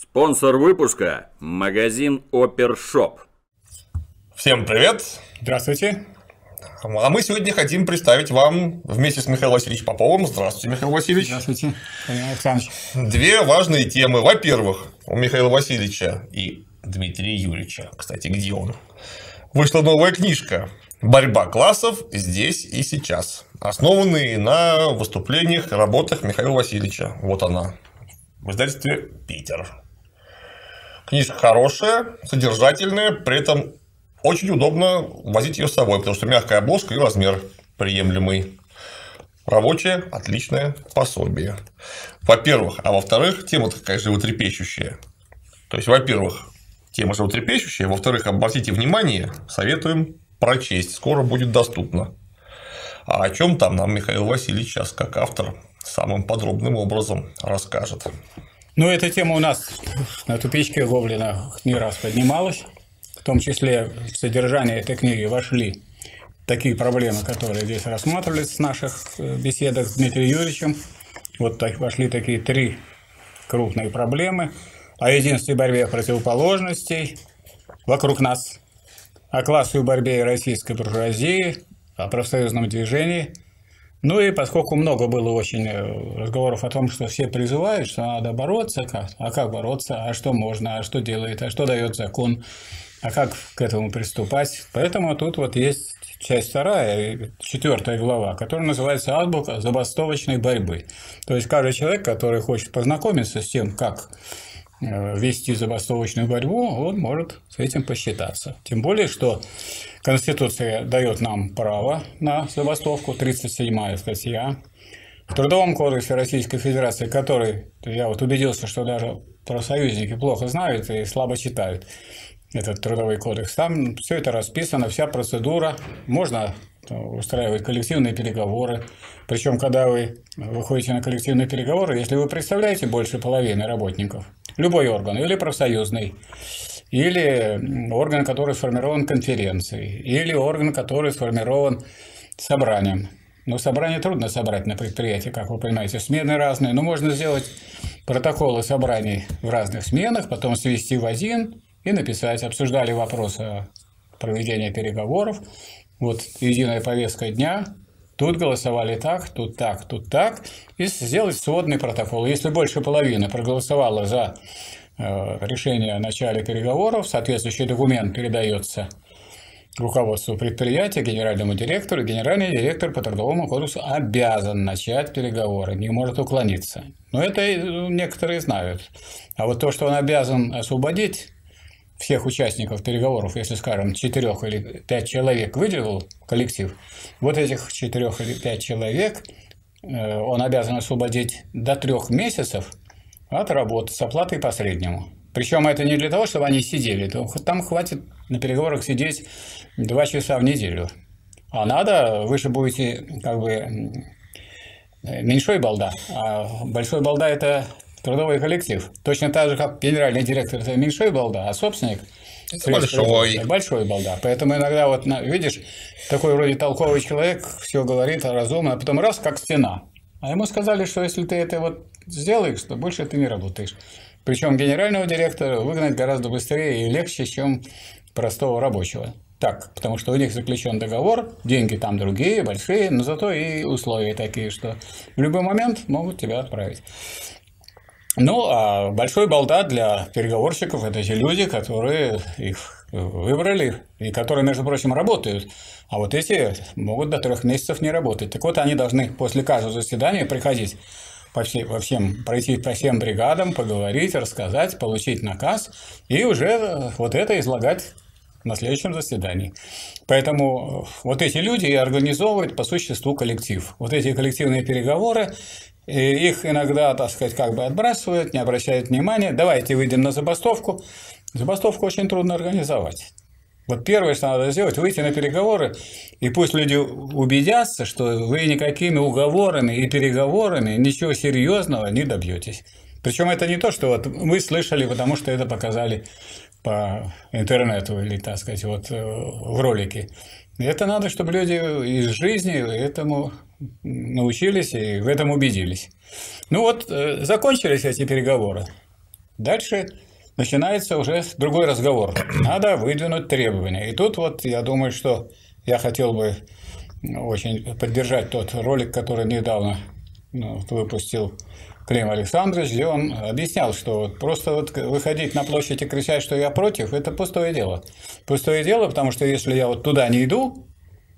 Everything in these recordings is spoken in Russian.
Спонсор выпуска – магазин Опершоп. Всем привет! Здравствуйте! А мы сегодня хотим представить вам вместе с Михаилом Васильевичем Поповым, здравствуйте, Михаил Васильевич. Здравствуйте, Александрович. Две важные темы. Во-первых, у Михаила Васильевича и Дмитрия Юрьевича, кстати, где он? Вышла новая книжка «Борьба классов здесь и сейчас», основанные на выступлениях и работах Михаила Васильевича. Вот она, в издательстве «Питер». Книжка хорошая, содержательная, при этом очень удобно возить ее с собой, потому что мягкая обложка и размер приемлемый. Рабочее, отличное пособие. Во-первых. А во-вторых, тема такая животрепещущая. То есть, во-первых, тема животрепещущая. Во-вторых, обратите внимание, советуем прочесть. Скоро будет доступно. А о чем там нам Михаил Васильевич сейчас, как автор, самым подробным образом расскажет. Ну, эта тема у нас на тупичке Гоблина не раз поднималась том числе в содержание этой книги вошли такие проблемы, которые здесь рассматривались в наших э, беседах с Дмитрием Юрьевичем. Вот так, вошли такие три крупные проблемы о единстве борьбе противоположностей вокруг нас, о классовой борьбе российской буржуазии, о профсоюзном движении. Ну и поскольку много было очень э, разговоров о том, что все призывают, что надо бороться, как, а как бороться, а что можно, а что делает, а что дает закон, а как к этому приступать? Поэтому тут вот есть часть вторая, четвертая глава, которая называется «Азбука забастовочной борьбы». То есть каждый человек, который хочет познакомиться с тем, как вести забастовочную борьбу, он может с этим посчитаться. Тем более, что Конституция дает нам право на забастовку, 37-я статья. В Трудовом кодексе Российской Федерации, который, я вот убедился, что даже профсоюзники плохо знают и слабо читают, этот трудовой кодекс. Там все это расписано, вся процедура. Можно э, устраивать коллективные переговоры. Причем, когда вы выходите на коллективные переговоры, если вы представляете больше половины работников, любой орган, или профсоюзный, или орган, который сформирован конференцией, или орган, который сформирован собранием. Но собрание трудно собрать на предприятии, как вы понимаете, смены разные, но можно сделать протоколы собраний в разных сменах, потом свести в один, и написать. Обсуждали вопросы проведения переговоров. Вот единая повестка дня. Тут голосовали так, тут так, тут так. И сделать сводный протокол. Если больше половины проголосовало за э, решение о начале переговоров, соответствующий документ передается руководству предприятия, генеральному директору. Генеральный директор по трудовому кодексу обязан начать переговоры, не может уклониться. Но это некоторые знают. А вот то, что он обязан освободить всех участников переговоров, если, скажем, четырех или пять человек выделил коллектив, вот этих четырех или пять человек э, он обязан освободить до трех месяцев от работы с оплатой по среднему. Причем это не для того, чтобы они сидели, там хватит на переговорах сидеть два часа в неделю. А надо, вы же будете как бы меньшой балда, а большой балда – это трудовой коллектив. Точно так же, как генеральный директор – это меньшой балда, а собственник – это большой. Большой балда. Поэтому иногда вот видишь, такой вроде толковый человек все говорит разумно, а потом раз как стена. А ему сказали, что если ты это вот сделаешь, то больше ты не работаешь. Причем генерального директора выгнать гораздо быстрее и легче, чем простого рабочего. Так, потому что у них заключен договор, деньги там другие, большие, но зато и условия такие, что в любой момент могут тебя отправить. Ну, а большой балда для переговорщиков – это те люди, которые их выбрали и которые, между прочим, работают. А вот эти могут до трех месяцев не работать. Так вот, они должны после каждого заседания приходить по всем, во всем, пройти по всем бригадам, поговорить, рассказать, получить наказ и уже вот это излагать на следующем заседании. Поэтому вот эти люди и организовывают по существу коллектив. Вот эти коллективные переговоры и их иногда, так сказать, как бы отбрасывают, не обращают внимания. Давайте выйдем на забастовку. Забастовку очень трудно организовать. Вот первое, что надо сделать, выйти на переговоры, и пусть люди убедятся, что вы никакими уговорами и переговорами ничего серьезного не добьетесь. Причем это не то, что вот мы слышали, потому что это показали по интернету или, так сказать, вот э, в ролике. Это надо, чтобы люди из жизни этому научились и в этом убедились. Ну вот, э, закончились эти переговоры. Дальше начинается уже другой разговор. Надо выдвинуть требования. И тут вот я думаю, что я хотел бы очень поддержать тот ролик, который недавно ну, выпустил Клим Александрович, где он объяснял, что вот просто вот выходить на площадь и кричать, что я против, это пустое дело. Пустое дело, потому что если я вот туда не иду,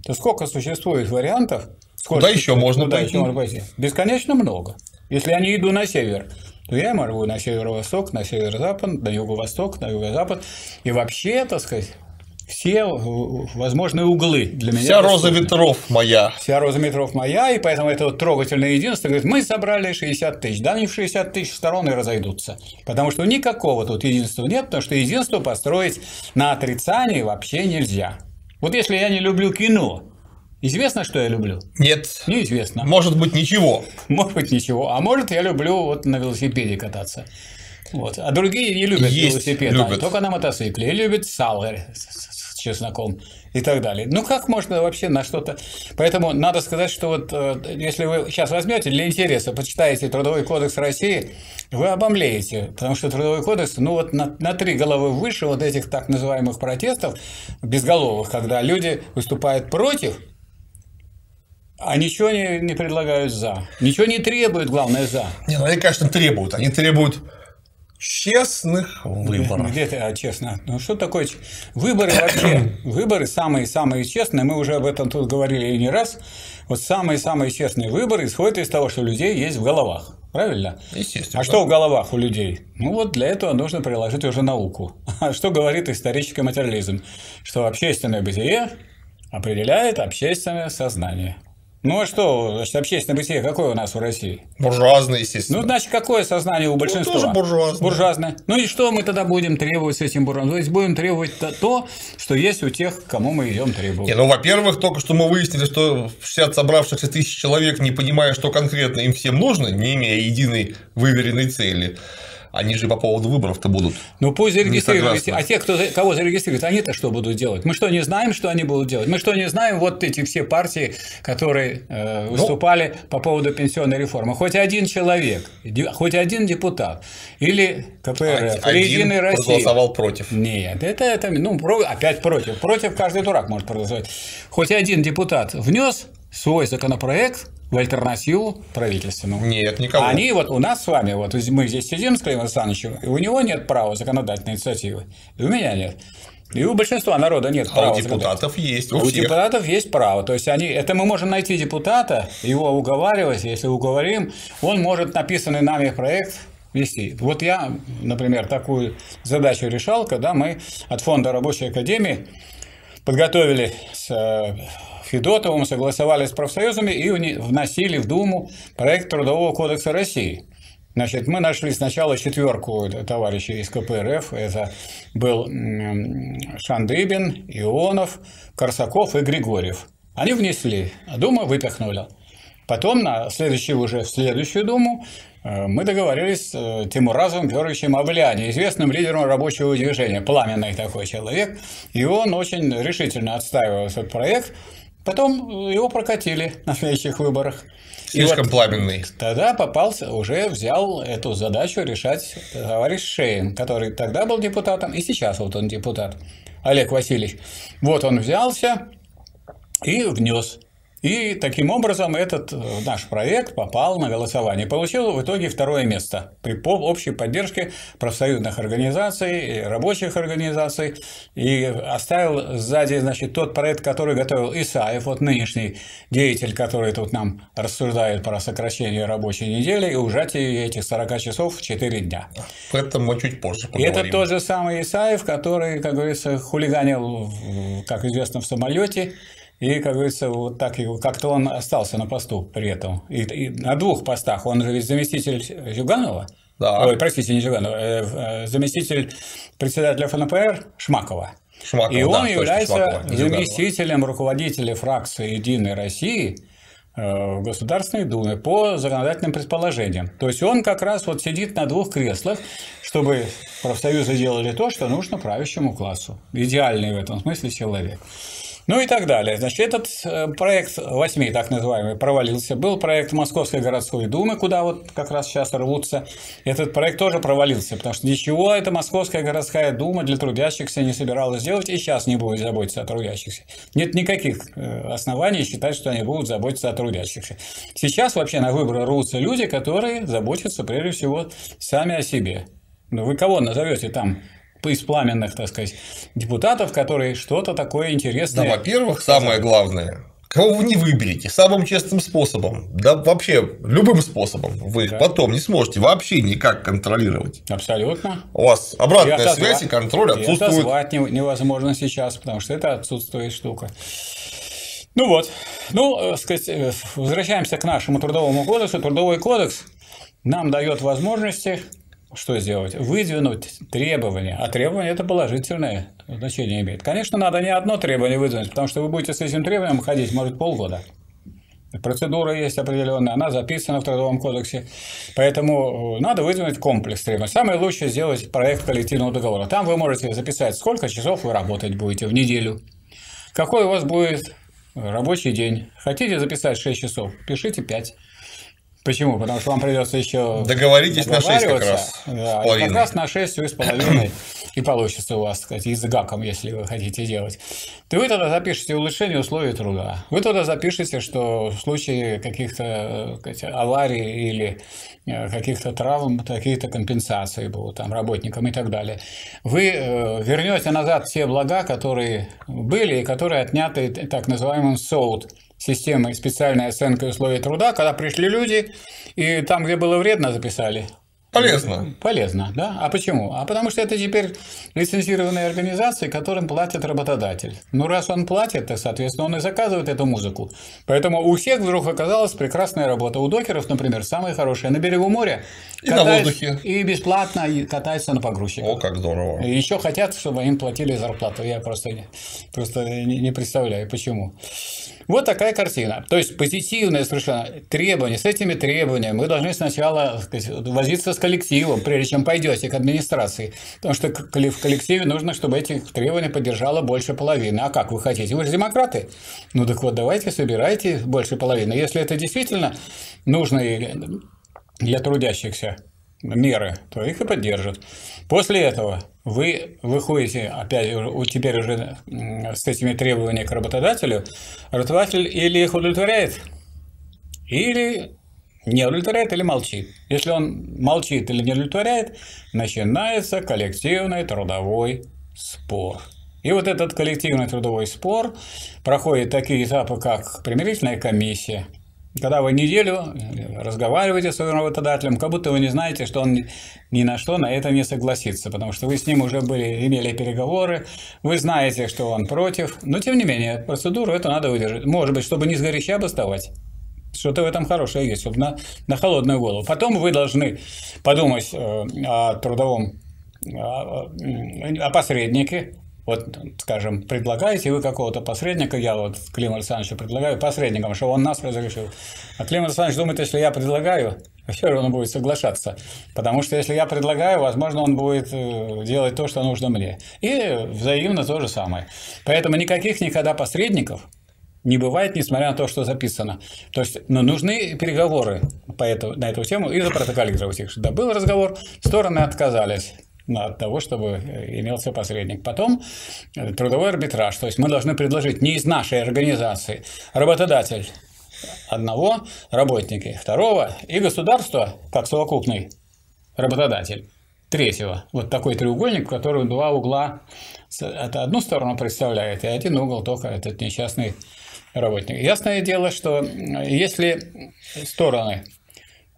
то сколько существует вариантов, сколько, куда еще можно куда пойти? еще можно пойти? Бесконечно много. Если я не иду на север, то я могу на северо-восток, на северо-запад, на юго-восток, на юго-запад. И вообще, так сказать, все возможные углы для меня. Вся роза ветров моя. Вся роза ветров моя, и поэтому это вот трогательное единство. Говорит, мы собрали 60 тысяч. Да, они в 60 тысяч сторон и разойдутся. Потому что никакого тут единства нет, потому что единство построить на отрицании вообще нельзя. Вот если я не люблю кино, известно, что я люблю? Нет. Неизвестно. Может быть, ничего. Может быть, ничего. А может, я люблю вот на велосипеде кататься. Вот. А другие не любят Есть, велосипед, любят. а только на мотоцикле. И любят сало с чесноком и так далее. Ну, как можно вообще на что-то... Поэтому надо сказать, что вот э, если вы сейчас возьмете для интереса, почитаете Трудовой кодекс России, вы обомлеете, потому что Трудовой кодекс, ну вот на, на три головы выше вот этих так называемых протестов безголовых, когда люди выступают против, а ничего не, не предлагают за. Ничего не требуют, главное, за. Не, ну, они, конечно, требуют. Они требуют честных выборов. Где ты, а, честно? Ну что такое? Выборы вообще, выборы самые-самые честные, мы уже об этом тут говорили и не раз. Вот самые-самые честные выборы исходят из того, что у людей есть в головах. Правильно? Естественно. А что в головах у людей? Ну вот для этого нужно приложить уже науку. А что говорит исторический материализм? Что общественное бытие определяет общественное сознание. Ну а что, значит, общественное бытие какое у нас в России? Буржуазные, естественно. Ну, значит, какое сознание у большинства? тоже буржуазное. Буржуазное. Ну и что мы тогда будем требовать с этим буржуазным? То есть будем требовать то- то, что есть у тех, кому мы идем требовать. Не, ну, во-первых, только что мы выяснили, что 60 собравшихся тысяч человек, не понимая, что конкретно им всем нужно, не имея единой выверенной цели, они же по поводу выборов-то будут. Ну пусть зарегистрируют. согласны. А те, кто, кого зарегистрируют, они-то что будут делать? Мы что, не знаем, что они будут делать? Мы что, не знаем вот эти все партии, которые э, Ну. выступали по поводу пенсионной реформы? Хоть один человек, хоть один депутат или КПРФ, или Единая Один Россия. проголосовал против. Нет, это, это ну, опять против. Против каждый дурак может проголосовать. Хоть один депутат внес свой законопроект в альтернативу правительственному. Нет, никого. Они вот у нас с вами, вот мы здесь сидим с Климом Александровичем, и у него нет права законодательной инициативы, и у меня нет. И у большинства народа нет А права. у депутатов есть, у, У всех. депутатов есть право. То есть они, это мы можем найти депутата, его уговаривать, если уговорим, он может написанный нами проект вести. Вот я, например, такую задачу решал, когда мы от фонда рабочей академии подготовили с э, Федотовым, согласовали с профсоюзами и вносили в Думу проект Трудового кодекса России. Значит, мы нашли сначала четверку товарищей из КПРФ. Это был Шандыбин, Ионов, Корсаков и Григорьев. Они внесли, а Дума выпихнула. Потом на следующую уже в следующую Думу мы договорились с Тимуразом Георгиевичем Авляне, известным лидером рабочего движения, пламенный такой человек, и он очень решительно отстаивал этот проект. Потом его прокатили на следующих выборах. И Слишком вот пламенный. Тогда попался, уже взял эту задачу решать товарищ Шейн, который тогда был депутатом, и сейчас вот он депутат, Олег Васильевич. Вот он взялся и внес. И таким образом этот э, наш проект попал на голосование. Получил в итоге второе место при общей поддержке профсоюзных организаций, рабочих организаций. И оставил сзади значит, тот проект, который готовил Исаев, вот нынешний деятель, который тут нам рассуждает про сокращение рабочей недели и ужатие этих 40 часов в 4 дня. Об этом мы чуть позже И поговорим. это тот же самый Исаев, который, как говорится, хулиганил, как известно, в самолете. И, как говорится, вот так его, как-то он остался на посту при этом. И, и на двух постах. Он же ведь заместитель Зюганова. Да. Ой, простите, не Зюганова. э, э, заместитель председателя ФНПР Шмакова. Шмакова, И да, он точно, является Шмакова, заместителем руководителя фракции «Единой России» э, в Государственной Думе по законодательным предположениям. То есть он как раз вот сидит на двух креслах, чтобы профсоюзы делали то, что нужно правящему классу. Идеальный в этом смысле человек. Ну и так далее. Значит, этот э, проект 8, так называемый, провалился. Был проект Московской городской думы, куда вот как раз сейчас рвутся. Этот проект тоже провалился, потому что ничего эта Московская городская дума для трудящихся не собиралась делать и сейчас не будет заботиться о трудящихся. Нет никаких э, оснований считать, что они будут заботиться о трудящихся. Сейчас вообще на выборы рвутся люди, которые заботятся прежде всего сами о себе. Ну, вы кого назовете там из пламенных, так сказать, депутатов, которые что-то такое интересное... Да, во-первых, самое главное, кого вы не выберете самым честным способом, да вообще любым способом, вы да. потом не сможете вообще никак контролировать. Абсолютно. У вас обратная и связь и контроль отсутствует. И отозвать невозможно сейчас, потому что это отсутствует штука. Ну вот, ну, э, сказать, э, возвращаемся к нашему трудовому кодексу. Трудовой кодекс нам дает возможности что сделать? Выдвинуть требования. А требование – это положительное значение имеет. Конечно, надо не одно требование выдвинуть, потому что вы будете с этим требованием ходить, может, полгода. Процедура есть определенная, она записана в Трудовом кодексе. Поэтому э, надо выдвинуть комплекс требований. Самое лучшее сделать проект коллективного договора. Там вы можете записать, сколько часов вы работать будете в неделю, какой у вас будет рабочий день. Хотите записать 6 часов, пишите 5. Почему? Потому что вам придется еще договоритесь на 6 как раз. Да, как раз на 6 с половиной и получится у вас, сказать, и с гаком, если вы хотите делать. То вы тогда запишете улучшение условий труда. Вы тогда запишете, что в случае каких-то сказать, аварий или э, каких-то травм, какие-то компенсации будут там работникам и так далее. Вы э, вернете назад все блага, которые были и которые отняты так называемым соуд системой специальной оценки условий труда, когда пришли люди, и там, где было вредно, записали. Полезно. Полезно, да. А почему? А потому что это теперь лицензированные организации, которым платит работодатель. Ну, раз он платит, то, соответственно, он и заказывает эту музыку. Поэтому у всех вдруг оказалась прекрасная работа. У докеров, например, самая хорошая. На берегу моря. И на воздухе. И бесплатно катаются на погрузчиках. О, как здорово. И еще хотят, чтобы им платили зарплату. Я просто, просто не представляю, почему. Вот такая картина. То есть позитивное совершенно требование. С этими требованиями мы должны сначала сказать, возиться с коллективом, прежде чем пойдете к администрации. Потому что в коллективе нужно, чтобы эти требования поддержало больше половины. А как вы хотите? Вы же демократы. Ну так вот, давайте собирайте больше половины. Если это действительно нужно для трудящихся меры, то их и поддержат. После этого вы выходите, опять теперь уже с этими требованиями к работодателю, работодатель или их удовлетворяет, или не удовлетворяет или молчит. Если он молчит или не удовлетворяет, начинается коллективный трудовой спор. И вот этот коллективный трудовой спор проходит такие этапы, как примирительная комиссия, когда вы неделю разговариваете с своим работодателем, как будто вы не знаете, что он ни на что на это не согласится, потому что вы с ним уже были, имели переговоры, вы знаете, что он против, но тем не менее, процедуру это надо выдержать. Может быть, чтобы не сгоряча бастовать. Что-то в этом хорошее есть, чтобы на, на холодную голову. Потом вы должны подумать э, о трудовом о посреднике, вот, скажем, предлагаете вы какого-то посредника, я вот Климу Александровичу предлагаю посредником, чтобы он нас разрешил. А Клим Александрович думает, если я предлагаю, все равно будет соглашаться. Потому что если я предлагаю, возможно, он будет э, делать то, что нужно мне. И взаимно то же самое. Поэтому никаких никогда посредников не бывает, несмотря на то, что записано. То есть, но нужны переговоры по эту, на эту тему и запротоколировать их. Да, был разговор, стороны отказались от того, чтобы э, имелся посредник. Потом э, трудовой арбитраж. То есть мы должны предложить не из нашей организации работодатель одного, работники второго и государство как совокупный работодатель третьего. Вот такой треугольник, в котором два угла это одну сторону представляет, и один угол только этот несчастный работник. Ясное дело, что если стороны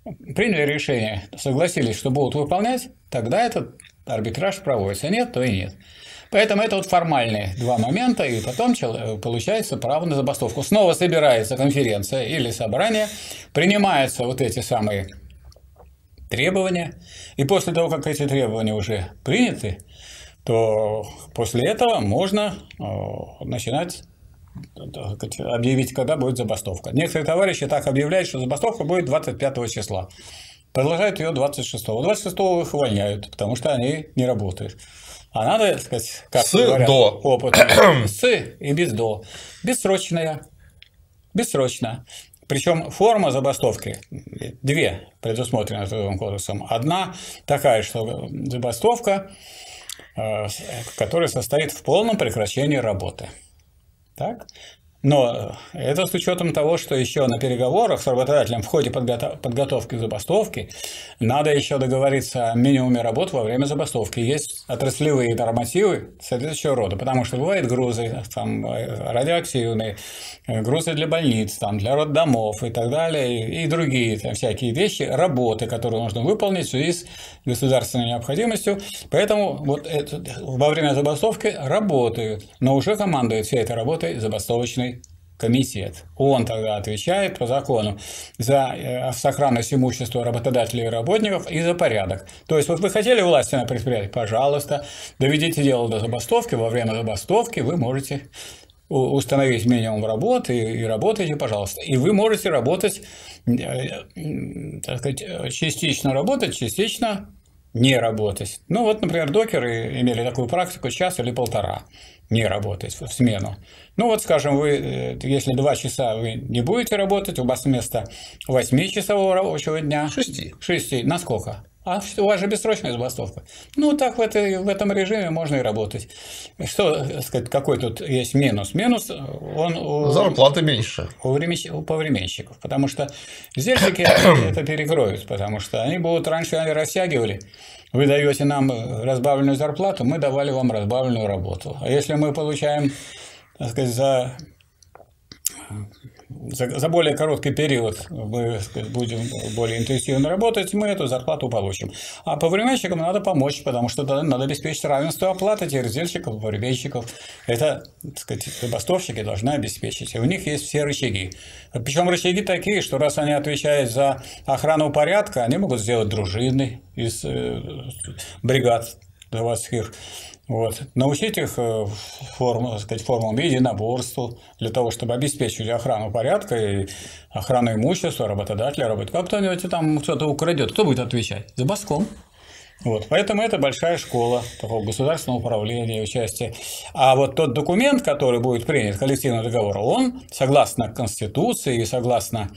приняли решение, согласились, что будут выполнять, тогда этот арбитраж проводится. Нет, то и нет. Поэтому это вот формальные два момента, и потом получается право на забастовку. Снова собирается конференция или собрание, принимаются вот эти самые требования, и после того, как эти требования уже приняты, то после этого можно начинать объявить, когда будет забастовка. Некоторые товарищи так объявляют, что забастовка будет 25 числа. Продолжают ее 26-го. 26-го их увольняют, потому что они не работают. А надо, так сказать, как С говорят, до. опытные, с и без до. Бессрочная. Бессрочно. Причем форма забастовки две предусмотрены Трудовым кодексом. Одна такая, что забастовка, э, которая состоит в полном прекращении работы. Так? Но это с учетом того, что еще на переговорах с работодателем в ходе подготов- подготовки забастовки надо еще договориться о минимуме работ во время забастовки. Есть отраслевые нормативы следующего рода, потому что бывают грузы там, радиоактивные, э, грузы для больниц, там, для роддомов и так далее, и другие там, всякие вещи, работы, которые нужно выполнить в связи с государственной необходимостью. Поэтому вот это, во время забастовки работают, но уже командует всей этой работой забастовочный комитет. Он тогда отвечает по закону за э, сохранность имущества работодателей и работников и за порядок. То есть, вот вы хотели власти на предприятии, пожалуйста, доведите дело до забастовки, во время забастовки вы можете установить минимум работы и работайте, пожалуйста. И вы можете работать, э, так сказать, частично работать, частично не работать. Ну вот, например, докеры имели такую практику час или полтора не работать в смену. Ну вот, скажем, вы, э, если два часа вы не будете работать, у вас вместо 8-часового рабочего дня... Шести. Шести. На сколько? А у вас же бессрочная забастовка. Ну, так в, этой, в этом режиме можно и работать. Что, сказать, какой тут есть минус? Минус, он у, Зарплата меньше. у, времещ- у повременщиков, потому что зельщики это перекроют, потому что они будут раньше они растягивали. Вы даете нам разбавленную зарплату, мы давали вам разбавленную работу. А если мы получаем, так сказать, за за, за более короткий период мы сказать, будем более интенсивно работать, мы эту зарплату получим. А повременщикам надо помочь, потому что надо обеспечить равенство оплаты тех раздельщиков, повременщиков. Это, так сказать, забастовщики должны обеспечить. И у них есть все рычаги. Причем рычаги такие, что раз они отвечают за охрану порядка, они могут сделать дружины из э, бригад заводских. Вот. Научить их э, форму, так сказать, формам единоборству для того, чтобы обеспечить охрану порядка и охрану имущества работодателя, работы. Как кто-нибудь там кто-то украдет, кто будет отвечать? За баском. Вот, поэтому это большая школа такого государственного управления, участия. А вот тот документ, который будет принят, коллективный договор, он, согласно Конституции и согласно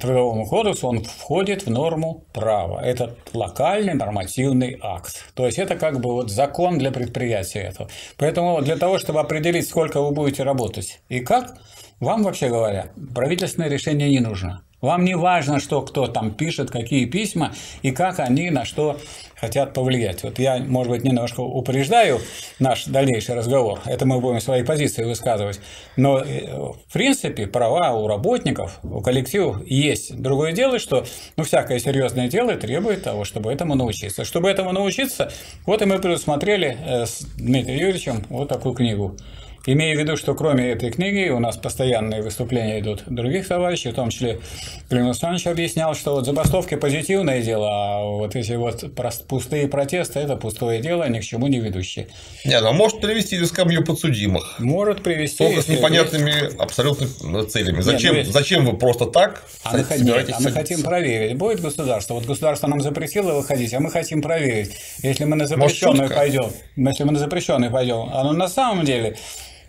Трудовому кодексу, он входит в норму права. Это локальный нормативный акт. То есть это как бы вот закон для предприятия этого. Поэтому для того, чтобы определить, сколько вы будете работать и как, вам, вообще говоря, правительственное решение не нужно. Вам не важно, что кто там пишет, какие письма и как они на что хотят повлиять. Вот я, может быть, немножко упреждаю наш дальнейший разговор. Это мы будем свои позиции высказывать. Но, э, в принципе, права у работников, у коллективов есть. Другое дело, что ну, всякое серьезное дело требует того, чтобы этому научиться. Чтобы этому научиться, вот и мы предусмотрели э, с Дмитрием Юрьевичем вот такую книгу. Имея в виду, что кроме этой книги у нас постоянные выступления идут других товарищей, в том числе Клим Александрович объяснял, что вот забастовки позитивное дело, а вот эти вот пустые протесты – это пустое дело, ни к чему не ведущее. Не, ну может привести на скамью подсудимых. Может привести… Только с непонятными абсолютно целями. Зачем, ну ведь- зачем вы просто так А мы, собираетесь а мы хотим проверить, будет государство. Вот государство нам запретило выходить, а мы хотим проверить. Если мы на запрещенную пойдем, если мы на запрещенную пойдем, оно на самом деле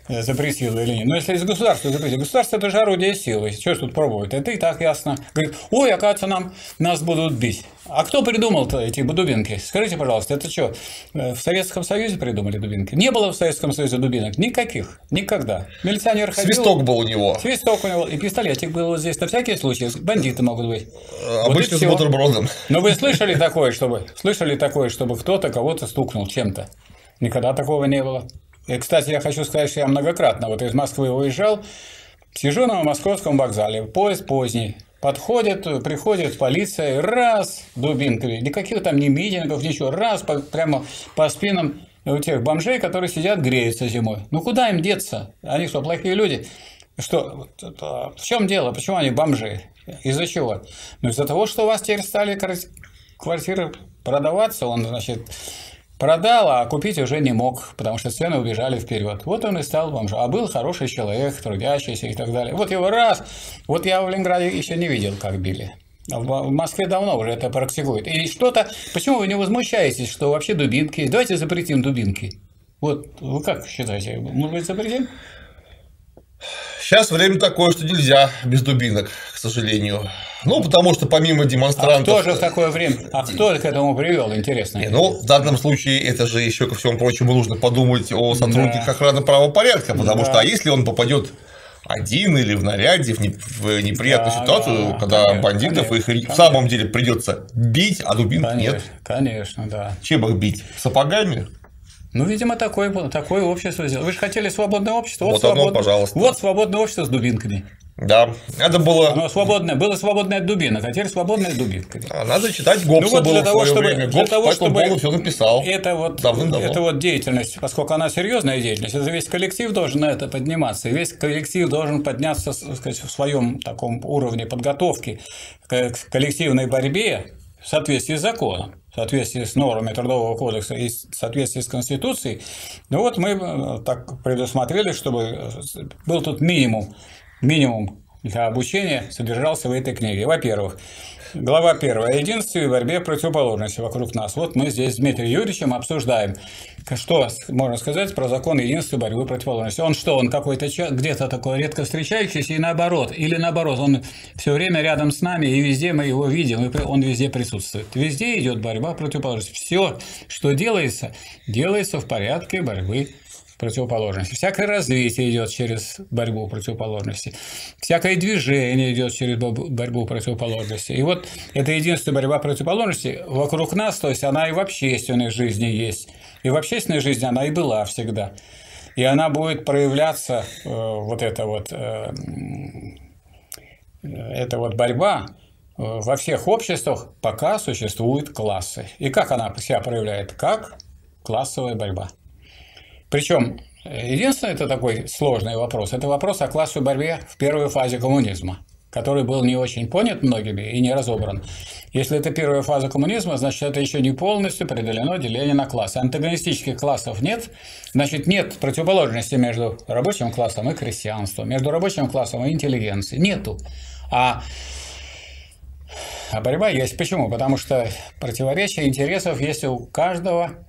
э, запретило или нет. Но если из государства запретило, государство это же орудие силы. Что ж тут пробовать? Это и так ясно. Говорит, ой, оказывается, нам, нас будут бить. А кто придумал-то эти дубинки? Скажите, пожалуйста, это что, э, в Советском Союзе придумали дубинки? Не было в Советском Союзе дубинок. Никаких. Никогда. Милиционер ходил... Свисток был у него. Свисток у него и пистолетик был вот здесь на всякий случай. Бандиты могут быть. Вот и Обычно с всё. бутербродом. Но вы слышали такое, чтобы слышали такое, чтобы кто-то кого-то стукнул чем-то? Никогда такого не было. И, кстати, я хочу сказать, что я многократно вот из Москвы уезжал, сижу на московском вокзале, поезд поздний, подходит, приходит полиция, раз, дубинками, никаких там ни митингов, ничего, раз, по- прямо по спинам у тех бомжей, которые сидят, греются зимой. Ну, куда им деться? Они что, плохие люди? Что, в чем дело? Почему они бомжи? Из-за чего? Ну, из-за того, что у вас теперь стали квар- квартиры продаваться, он, значит, продал, а купить уже не мог, потому что цены убежали вперед. Вот он и стал бомжом. А был хороший человек, трудящийся и так далее. Вот его раз, вот я в Ленинграде еще не видел, как били. В Москве давно уже это практикуют. И что-то... Почему вы не возмущаетесь, что вообще дубинки? Давайте запретим дубинки. Вот вы как считаете? Может быть, запретим? Сейчас время такое, что нельзя без дубинок, к сожалению. Ну, потому что помимо демонстрантов... А кто же в такое время? А кто к этому привел, интересно? Не, ну, в данном случае это же еще ко всему прочему нужно подумать о сотрудниках да. охраны правопорядка, потому да. что а если он попадет один или в наряде в, неприятную да, ситуацию, да, когда конечно, бандитов конечно, их конечно. в самом деле придется бить, а дубинок конечно, нет. Конечно, да. Чем их бить? Сапогами? Ну, видимо, такое, такое общество сделать. Вы же хотели свободное общество. Вот, вот оно, пожалуйста. Вот свободное общество с дубинками. Да, это было... Оно свободное, было свободное от дубинок, а теперь свободное от дубинок. А надо читать Гоббса ну, вот было того, в свое чтобы, время. Гоббс того, по этому поводу все написал. Это вот, это вот деятельность, поскольку она серьезная деятельность, это весь коллектив должен на это подниматься, и весь коллектив должен подняться сказать, в своем таком уровне подготовки к коллективной борьбе в соответствии с законом в соответствии с нормами Трудового кодекса и в соответствии с Конституцией. Ну вот мы э, так предусмотрели, чтобы э, был тут минимум, минимум для обучения содержался в этой книге. Во-первых, Глава первая. Единство и борьбе противоположности вокруг нас. Вот мы здесь с Дмитрием Юрьевичем обсуждаем, что можно сказать про закон единства и борьбы противоположности. Он что, он какой-то где-то такой редко встречающийся и наоборот, или наоборот, он все время рядом с нами и везде мы его видим, и он везде присутствует. Везде идет борьба противоположности. Все, что делается, делается в порядке борьбы противоположности. Всякое развитие идет через борьбу противоположности. Всякое движение идет через борьбу противоположности. И вот это единственная борьба противоположности вокруг нас, то есть она и в общественной жизни есть. И в общественной жизни она и была всегда. И она будет проявляться, э, вот эта вот, э, эта вот борьба, э, во всех обществах, пока существуют классы. И как она себя проявляет? Как классовая борьба. Причем единственное, это такой сложный вопрос, это вопрос о классовой борьбе в первой фазе коммунизма который был не очень понят многими и не разобран. Если это первая фаза коммунизма, значит, это еще не полностью преодолено деление на классы. Антагонистических классов нет, значит, нет противоположности между рабочим классом и крестьянством, между рабочим классом и интеллигенцией. Нету. А а борьба есть. Почему? Потому что противоречия интересов есть у каждого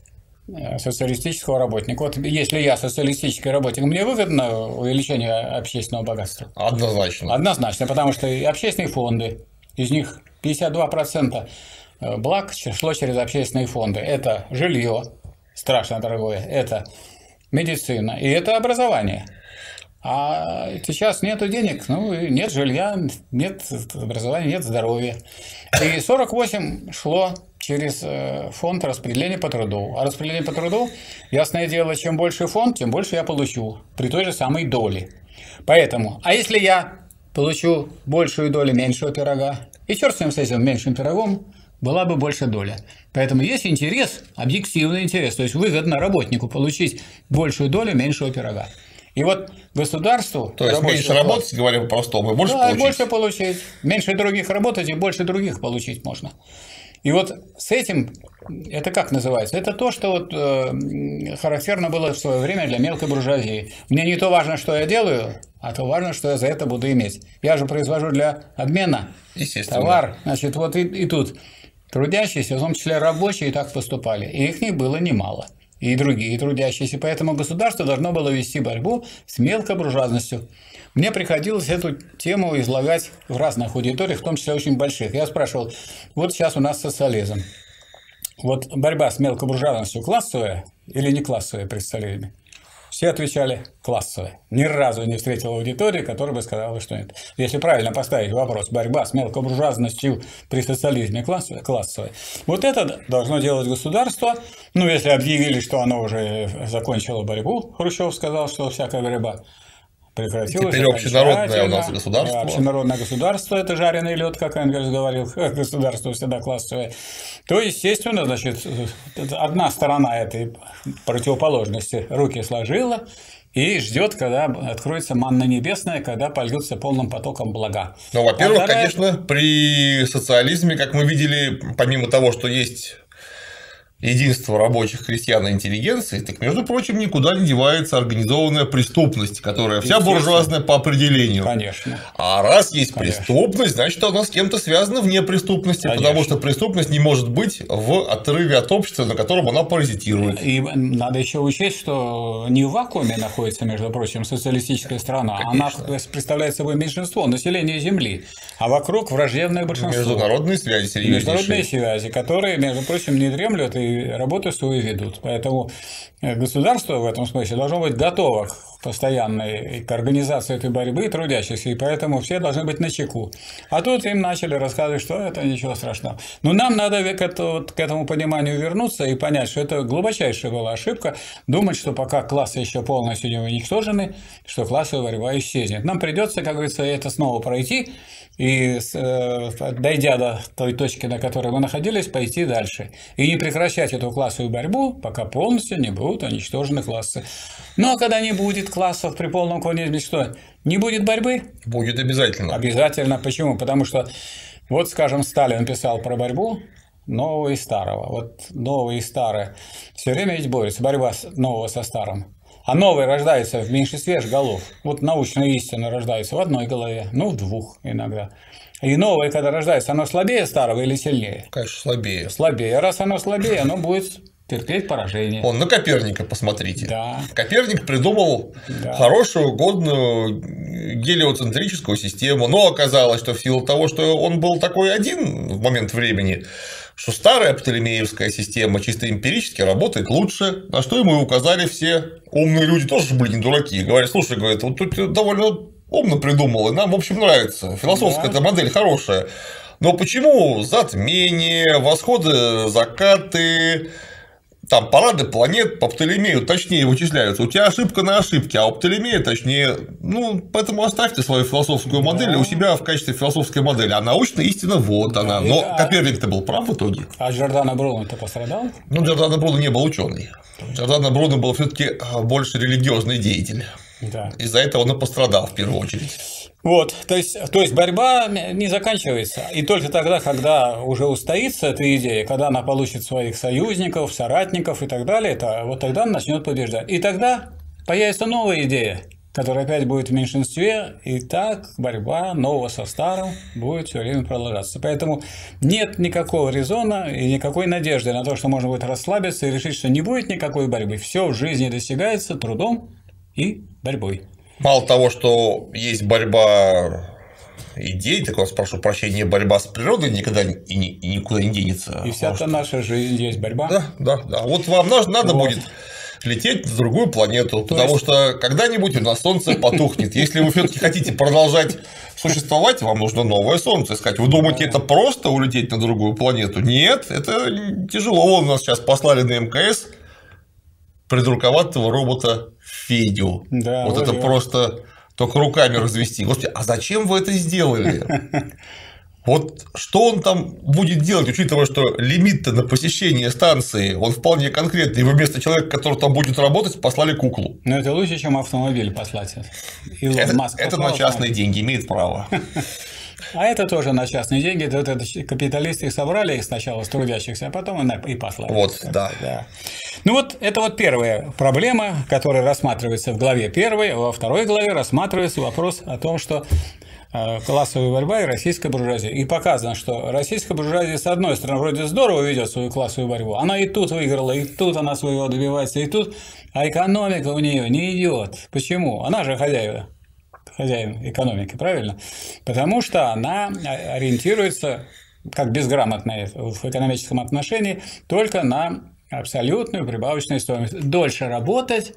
социалистического работника. Вот если я социалистический работник, мне выгодно увеличение общественного богатства? Однозначно. Однозначно, потому что общественные фонды, из них 52% э, благ шло через общественные фонды. Это жилье, страшно дорогое, это медицина и это образование. А сейчас нет денег, ну, нет жилья, нет образования, нет здоровья. И 48 шло через э, фонд распределения по труду. А распределение по труду, ясное дело, чем больше фонд, тем больше я получу при той же самой доле. Поэтому, а если я получу большую долю меньшего пирога, и черт с ним с этим меньшим пирогом, была бы больше доля. Поэтому есть интерес, объективный интерес, то есть выгодно работнику получить большую долю меньшего пирога. И вот государству... То есть меньше класс, работать, говоря по-простому, больше да, получить. больше получить. Меньше других работать и больше других получить можно. И вот с этим, это как называется? Это то, что вот, э, характерно было в свое время для мелкой буржуазии. Мне не то важно, что я делаю, а то важно, что я за это буду иметь. Я же произвожу для обмена товар. Значит, вот и, и тут трудящиеся, в том числе рабочие, так поступали. И их не было немало и другие трудящиеся. Поэтому государство должно было вести борьбу с мелкобуржуазностью. Мне приходилось эту тему излагать в разных аудиториях, в том числе очень больших. Я спрашивал, вот сейчас у нас социализм. Вот борьба с мелкобуржуазностью классовая или не классовая при? Все отвечали классовые. Ни разу не встретил аудитории, которая бы сказала, что нет. Если правильно поставить вопрос, борьба с мелкобуржуазностью при социализме классовая. Вот это должно делать государство. Ну, если объявили, что оно уже закончило борьбу, Хрущев сказал, что всякая борьба прекратилось. Теперь общенародное у нас государство. Общенародное государство – это жареный лед, как Энгельс говорил, государство всегда классовое. То, естественно, значит, одна сторона этой противоположности руки сложила и ждет, когда откроется манна небесная, когда польются полным потоком блага. Ну, во-первых, а вторая... конечно, при социализме, как мы видели, помимо того, что есть единство рабочих крестьян и интеллигенции, так, между прочим, никуда не девается организованная преступность, которая вся буржуазная по определению. Конечно. А раз есть Конечно. преступность, значит, она с кем-то связана вне преступности, Конечно. потому что преступность не может быть в отрыве от общества, на котором она паразитирует. И надо еще учесть, что не в вакууме находится, между прочим, социалистическая страна. Она представляет собой меньшинство населения Земли, а вокруг враждебное большинство. Международные связи серьезнейшие. Международные связи, которые, между прочим, не дремлют и работу свою ведут. Поэтому э, государство в этом смысле должно быть готово к постоянной к организации этой борьбы трудящихся, и поэтому все должны быть на чеку. А тут им начали рассказывать, что это ничего страшного. Но нам надо к этому, к этому пониманию вернуться и понять, что это глубочайшая была ошибка, думать, что пока классы еще полностью не уничтожены, что классовая борьба исчезнет. Нам придется, как говорится, это снова пройти, и э, дойдя до той точки, на которой мы находились, пойти дальше. И не прекращать эту классовую борьбу, пока полностью не будут уничтожены классы. А когда не будет классов при полном коммунизме, что? Не будет борьбы? Будет обязательно. Обязательно. Почему? Потому что, вот, скажем, Сталин писал про борьбу нового и старого. Вот новое и старое. Все время ведь борется. Борьба нового со старым. А новый рождается в меньшинстве же голов. Вот научная истина рождается в одной голове, ну, в двух иногда. И новое, когда рождается, оно слабее старого или сильнее? Конечно, слабее. Слабее. Раз оно слабее, оно будет терпеть поражение. Он на Коперника посмотрите. Да. Коперник придумал Да. хорошую, годную гелиоцентрическую систему, но оказалось, что в силу того, что он был такой один в момент времени, что старая Птолемеевская система чисто эмпирически работает лучше, на что ему и указали все умные люди, тоже, блин, не дураки, говорят, слушай, говорит, вот тут довольно умно придумал, и нам, в общем, нравится, философская эта модель хорошая, но почему затмение, восходы, закаты, там парады планет по Птолемею точнее вычисляются. У тебя ошибка на ошибке, а у Птолемея точнее. Ну, поэтому оставьте свою философскую модель у себя в качестве философской модели. А научная истина вот она. Но Да. Коперник-то был прав в итоге. А Джордано Бруно-то пострадал? Ну, Джордано Бруно не был ученый. Джордано Бруно был все-таки больше религиозный деятель. Да. Из-за этого он и пострадал в первую очередь. Вот, то есть, то есть борьба не заканчивается. И только тогда, когда уже устоится эта идея, когда она получит своих союзников, соратников и так далее, это, вот тогда она начнет побеждать. И тогда появится новая идея, которая опять будет в меньшинстве, и так борьба нового со старым будет все время продолжаться. Поэтому нет никакого резона и никакой надежды на то, что можно будет расслабиться и решить, что не будет никакой борьбы. Все в жизни достигается трудом и борьбой. Мало того, что есть борьба идей, так вас прошу прощения, борьба с природой никогда и, ни- и никуда не денется. И вся та наша жизнь есть борьба. Да, да, да. Вот вам надо, Вот. будет лететь на другую планету, потому есть- что когда-нибудь у нас Солнце потухнет. Если вы все-таки хотите продолжать существовать, вам нужно новое Солнце искать. Вы думаете, это просто улететь на другую планету? Нет, это тяжело. Вон нас сейчас послали на МКС придурковатого робота Федю. Да, вот это просто только руками развести. Господи, а зачем вы это сделали? Вот что он там будет делать, учитывая, что лимит на посещение станции, он вполне конкретный, и вы вместо человека, который там будет работать, послали куклу. Но это лучше, чем автомобиль послать. Илон Это, Маск это на частные деньги, имеет право. А это тоже на частные деньги. Вот это капиталисты их собрали их сначала с трудящихся, а потом и послали. Вот, да. Да. Ну вот это вот первая проблема, которая рассматривается в главе первой, а во второй главе рассматривается вопрос о том, что э, классовая борьба и российская буржуазия. И показано, что российская буржуазия, с одной стороны, вроде здорово ведет свою классовую борьбу. Она и тут выиграла, и тут она своего добивается, и тут. А экономика у нее не идет. Почему? Она же хозяева хозяин экономики, правильно? Потому что она а, ориентируется, как безграмотная в экономическом отношении, только на абсолютную прибавочную стоимость. Дольше работать,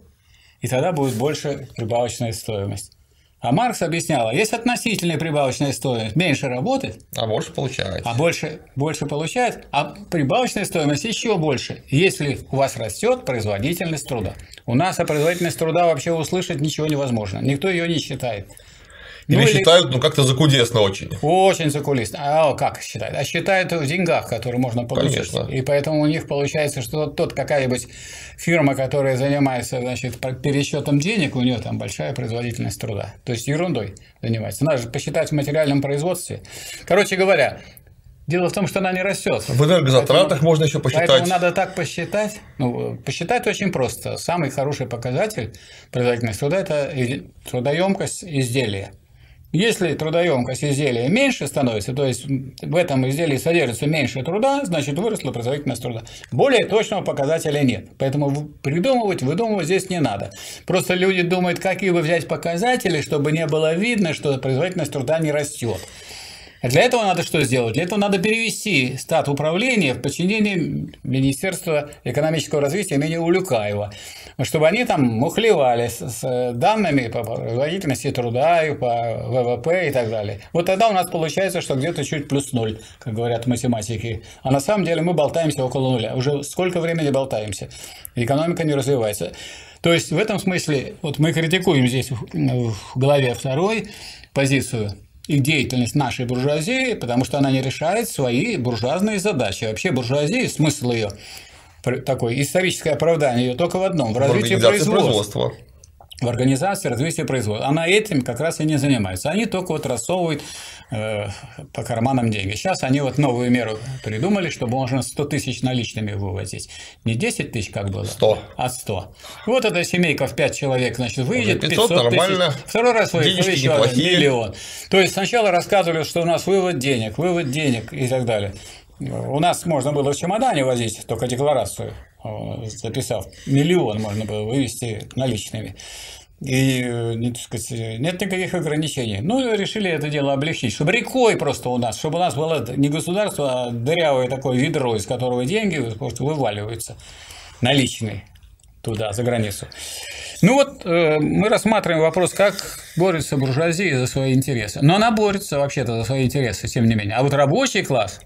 и тогда будет больше прибавочная стоимость. А Маркс объяснял, есть относительная прибавочная стоимость. Меньше работать, А больше получать. а больше, больше получает, а прибавочная стоимость еще больше, если у вас растет производительность труда. У нас о производительности труда вообще услышать ничего невозможно. Никто ее не считает. Или Ну, или- считают, ну, как-то закудесно очень. Очень закулисно. А как считают? А считают в деньгах, которые можно получить. Конечно. И поэтому у них получается, что тот какая-нибудь фирма, которая занимается значит, пересчетом денег, у нее там большая производительность труда. То есть ерундой занимается. Надо же посчитать в материальном производстве. Короче говоря, Дело в том, что она не растет. В энергозатратах поэтому, можно еще посчитать. Поэтому надо так посчитать. Ну, посчитать очень просто. Самый хороший показатель производительности труда – это трудоемкость изделия. Если трудоемкость изделия меньше становится, то есть в этом изделии содержится меньше труда, значит выросла производительность труда. Более точного показателя нет. Поэтому придумывать, выдумывать здесь не надо. Просто люди думают, какие бы взять показатели, чтобы не было видно, что производительность труда не растет. Для этого надо что сделать? Для этого надо перевести стат управления в подчинение Министерства экономического развития имени Улюкаева, чтобы они там мухлевали с данными по производительности труда, и по ВВП и так далее. Вот тогда у нас получается, что где-то чуть плюс ноль, как говорят математики. А на самом деле мы болтаемся около нуля. Уже сколько времени болтаемся? Экономика не развивается. То есть в этом смысле вот мы критикуем здесь в главе второй позицию и деятельность нашей буржуазии, потому что она не решает свои буржуазные задачи. Вообще буржуазия, смысл ее такое историческое оправдание ее только в одном – в развитии производства. производства в организации развития производства. Она этим как раз и не занимается. Они только вот рассовывают э, по карманам деньги. Сейчас они вот новую меру придумали, что можно 100 тысяч наличными вывозить. Не 10 тысяч, как было, 100. а 100. Вот эта семейка в 5 человек, значит, выйдет 500, 500 нормально. тысяч. Второй раз выйдет еще миллион. То есть сначала рассказывали, что у нас вывод денег, вывод денег и так далее. У нас можно было в чемодане возить только декларацию. Э, записав, миллион можно было вывести наличными. И э, не, сказать, нет никаких ограничений. Ну, решили это дело облегчить, чтобы рекой просто у нас, чтобы у нас было не государство, а дырявое такое ведро, из которого деньги просто вываливаются наличные туда, за границу. Ну вот э, мы рассматриваем вопрос, как борется буржуазия за свои интересы. Но она борется вообще-то за свои интересы, тем не менее. А вот рабочий класс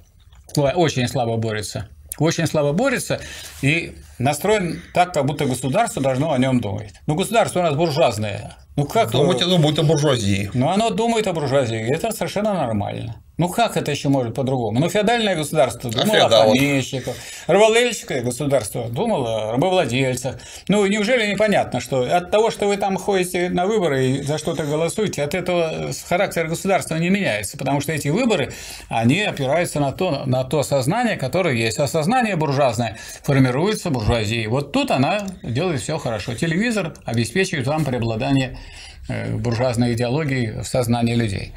очень слабо борется очень слабо борется и настроен так, как будто государство должно о нем думать. Ну, государство у нас буржуазное. Ну, как... Думать, оно будет о буржуазии. Ну, оно думает о буржуазии. Это совершенно нормально. Ну как это еще может по-другому? Ну феодальное государство думало а о помещиках, рабовладельческое государство думало о рабовладельцах. Ну неужели непонятно, что от того, что вы там ходите на выборы и за что-то голосуете, от этого характер государства не меняется, потому что эти выборы, они опираются на то, на то сознание, которое есть. А сознание буржуазное формируется буржуазией. Вот тут она делает все хорошо. Телевизор обеспечивает вам преобладание Э, буржуазной идеологии в сознании людей.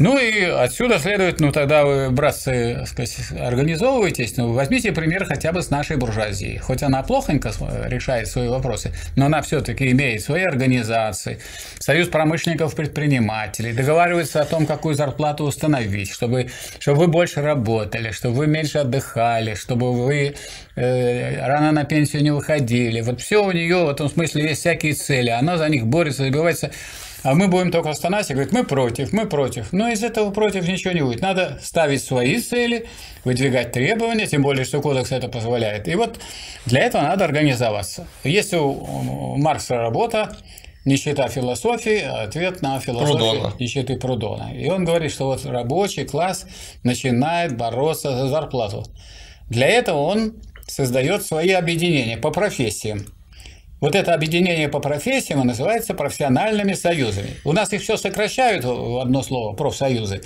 Ну и отсюда следует, ну тогда вы, братцы, сказать, организовывайтесь, ну возьмите пример хотя бы с нашей буржуазии. Хоть она плохонько решает свои вопросы, но она все-таки имеет свои организации, союз промышленников предпринимателей, договаривается о том, какую зарплату установить, чтобы, чтобы вы больше работали, чтобы вы меньше отдыхали, чтобы вы рано на пенсию не выходили. Вот все у нее в этом смысле есть всякие цели, она за них борется, добивается а мы будем только останавливаться говорить, мы против, мы против. Но из этого против ничего не будет. Надо ставить свои цели, выдвигать требования, тем более, что кодекс это позволяет. И вот для этого надо организоваться. Если у Маркса работа, нищета философии, ответ на философию Прудона. нищеты Прудона. И он говорит, что вот рабочий класс начинает бороться за зарплату. Для этого он создает свои объединения по профессиям. Вот это объединение по профессиям называется профессиональными союзами. У нас их все сокращают в одно слово – профсоюзы.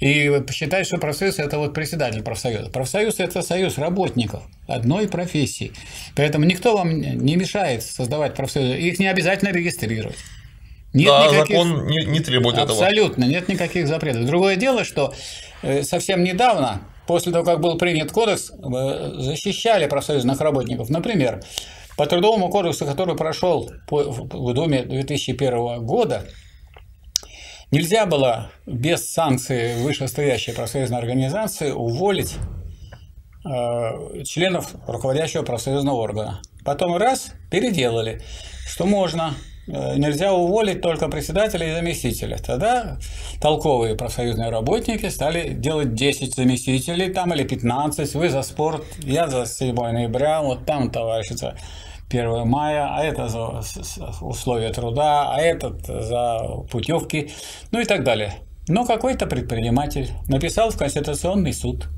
И считают, что профсоюз – это вот председатель профсоюза. Профсоюз – это союз работников одной профессии. Поэтому никто вам не мешает создавать профсоюзы. Их не обязательно регистрировать. Нет да, никаких... закон не, не требует Абсолютно, этого. Абсолютно, нет никаких запретов. Другое дело, что э, совсем недавно, после того, как был принят кодекс, защищали профсоюзных работников. Например, по Трудовому кодексу, который прошел в Думе 2001 года, нельзя было без санкции вышестоящей профсоюзной организации уволить э, членов руководящего профсоюзного органа. Потом раз переделали, что можно, нельзя уволить только председателя и заместителя. Тогда толковые профсоюзные работники стали делать 10 заместителей там или 15, вы за спорт, я за 7 ноября, вот там товарищица 1 мая, а это за условия труда, а этот за путевки, ну и так далее. Но какой-то предприниматель написал в Конституционный суд.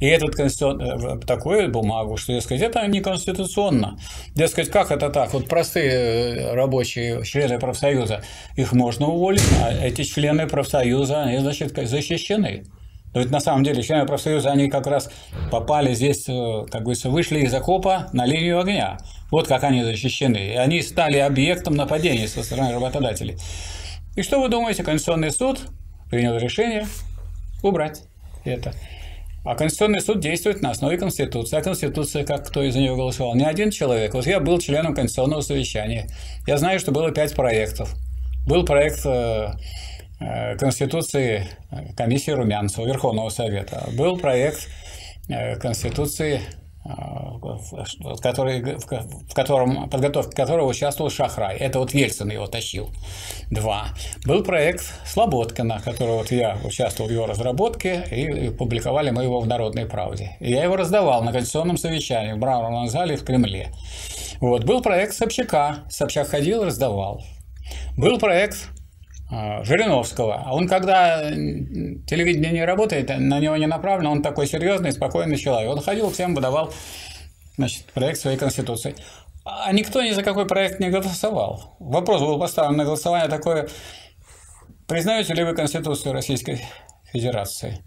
И этот конститу... Э, такую бумагу, что, дескать, это неконституционно. Дескать, как это так? Вот простые э, рабочие члены профсоюза, их можно уволить, а эти члены профсоюза, они, значит, защищены. То есть, на самом деле, члены профсоюза, они как раз попали здесь, э, как говорится, вышли из окопа на линию огня. Вот как они защищены. И они стали объектом нападения со стороны работодателей. И что вы думаете? Конституционный суд принял решение убрать это. А Конституционный суд действует на основе Конституции. А Конституция, как кто из за нее голосовал? Не один человек. Вот я был членом Конституционного совещания. Я знаю, что было пять проектов. Был проект э, э, Конституции комиссии Румянцева, Верховного Совета. Был проект э, Конституции который, в котором, подготовке которого участвовал Шахрай. Это вот Ельцин его тащил. Два. Был проект Слободкина, который вот я участвовал в его разработке, и публиковали мы его в «Народной правде». И я его раздавал на конституционном совещании в Браунном зале в Кремле. Вот. Был проект Собчака. Собчак ходил, раздавал. Был проект Жириновского. А он, когда телевидение не работает, на него не направлено, он такой серьезный, спокойный человек. Он ходил, всем выдавал значит, проект своей Конституции. А никто ни за какой проект не голосовал. Вопрос был поставлен на голосование такое, признаете ли вы Конституцию Российской Федерации?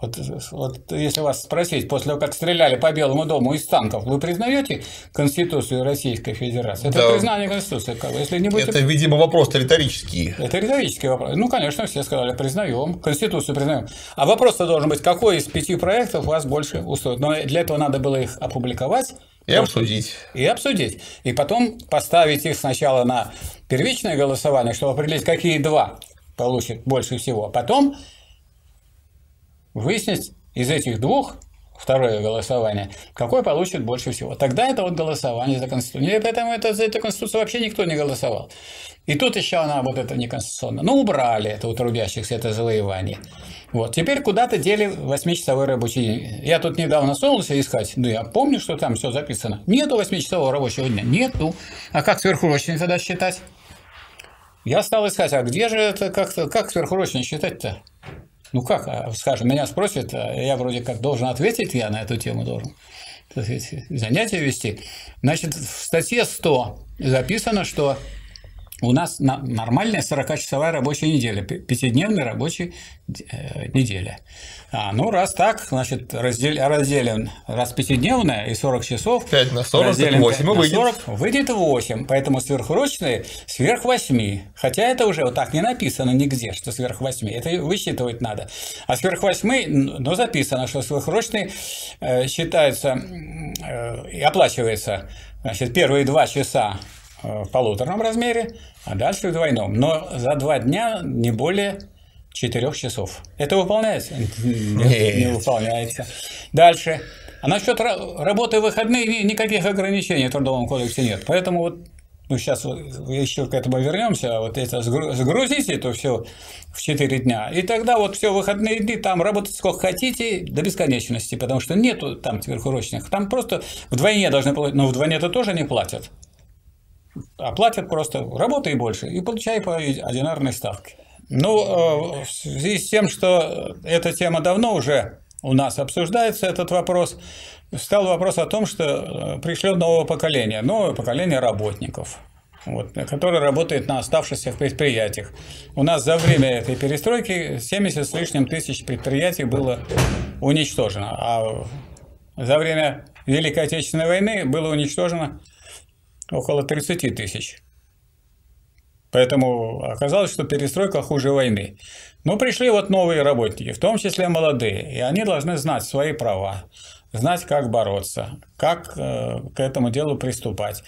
Вот, вот если вас спросить, после того, как стреляли по Белому дому из танков, вы признаете Конституцию Российской Федерации? Это да. признание Конституции. Если не будете... Это, видимо, вопрос риторический. Это риторический вопрос. Ну, конечно, все сказали, признаем, Конституцию признаем. А вопрос-то должен быть, какой из пяти проектов вас больше устроит. Но для этого надо было их опубликовать. И обсудить. И обсудить. И потом поставить их сначала на первичное голосование, чтобы определить, какие два получат больше всего. А потом выяснить из этих двух второе голосование, какой получит больше всего. Тогда это вот голосование за Конституцию. И поэтому это, за эту Конституцию вообще никто не голосовал. И тут еще она вот это неконституционно. Ну, убрали это у трудящихся, это завоевание. Вот. Теперь куда-то дели 8-часовой рабочий день. Я тут недавно сунулся искать, ну, я помню, что там все записано. Нету 8-часового рабочего дня. Нету. А как сверхурочный тогда считать? Я стал искать, а где же это, как, как сверхурочный считать-то? Ну как, а, скажем, меня спросят, а я вроде как должен ответить, я на эту тему должен занятия вести. Значит, в статье 100 записано, что у нас нормальная 40-часовая рабочая неделя, пятидневная рабочая э, неделя. А, ну, раз так, значит, раздел, разделим, раз пятидневная и 40 часов. 5 на 40, разделим 8 5 выйдет. 40, выйдет 8, поэтому сверхурочные сверх 8. Хотя это уже вот так не написано нигде, что сверх 8. Это высчитывать надо. А сверх 8, ну, записано, что сверхурочный э, считается э, и оплачивается значит, первые два часа в полуторном размере, а дальше в двойном. Но за два дня не более четырех часов. Это выполняется? Нет, не выполняется. Дальше. А насчет работы в выходные никаких ограничений в Трудовом кодексе нет. Поэтому вот ну, сейчас еще к этому вернемся, а вот это загрузите это все в 4 дня, и тогда вот все выходные дни там работать сколько хотите до бесконечности, потому что нету там сверхурочных, там просто вдвойне должны платить, но вдвойне это тоже не платят а платят просто работай больше и получай по одинарной ставке. Ну, э, в связи с тем, что эта тема давно уже у нас обсуждается, этот вопрос, стал вопрос о том, что э, пришло новое поколение, новое поколение работников, вот, которое работает на оставшихся предприятиях. У нас за время этой перестройки 70 с лишним тысяч предприятий было уничтожено, а за время Великой Отечественной войны было уничтожено около 30 тысяч. Поэтому оказалось, что перестройка хуже войны. Но пришли вот новые работники, в том числе молодые, и они должны знать свои права, знать, как бороться, как э, к этому делу приступать.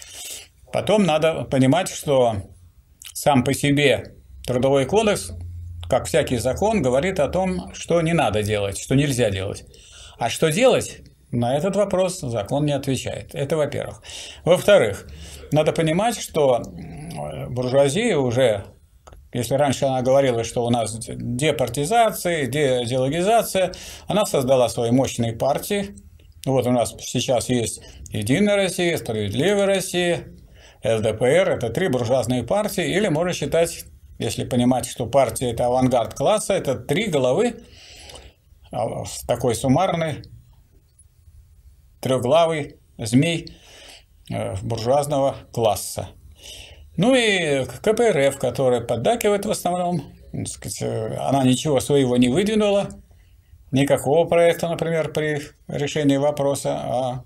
Потом надо понимать, что сам по себе трудовой кодекс, как всякий закон, говорит о том, что не надо делать, что нельзя делать. А что делать, на этот вопрос закон не отвечает. Это во-первых. Во-вторых, надо понимать, что буржуазия уже, если раньше она говорила, что у нас департизация, деологизация, она создала свои мощные партии. Вот у нас сейчас есть Единая Россия, Справедливая Россия, ЛДПР – это три буржуазные партии, или можно считать, если понимать, что партия – это авангард класса, это три головы, а, такой суммарный трехглавый змей э, буржуазного класса. Ну и КПРФ, которая поддакивает в основном, сказать, э, она ничего своего не выдвинула, никакого проекта, например, при решении вопроса о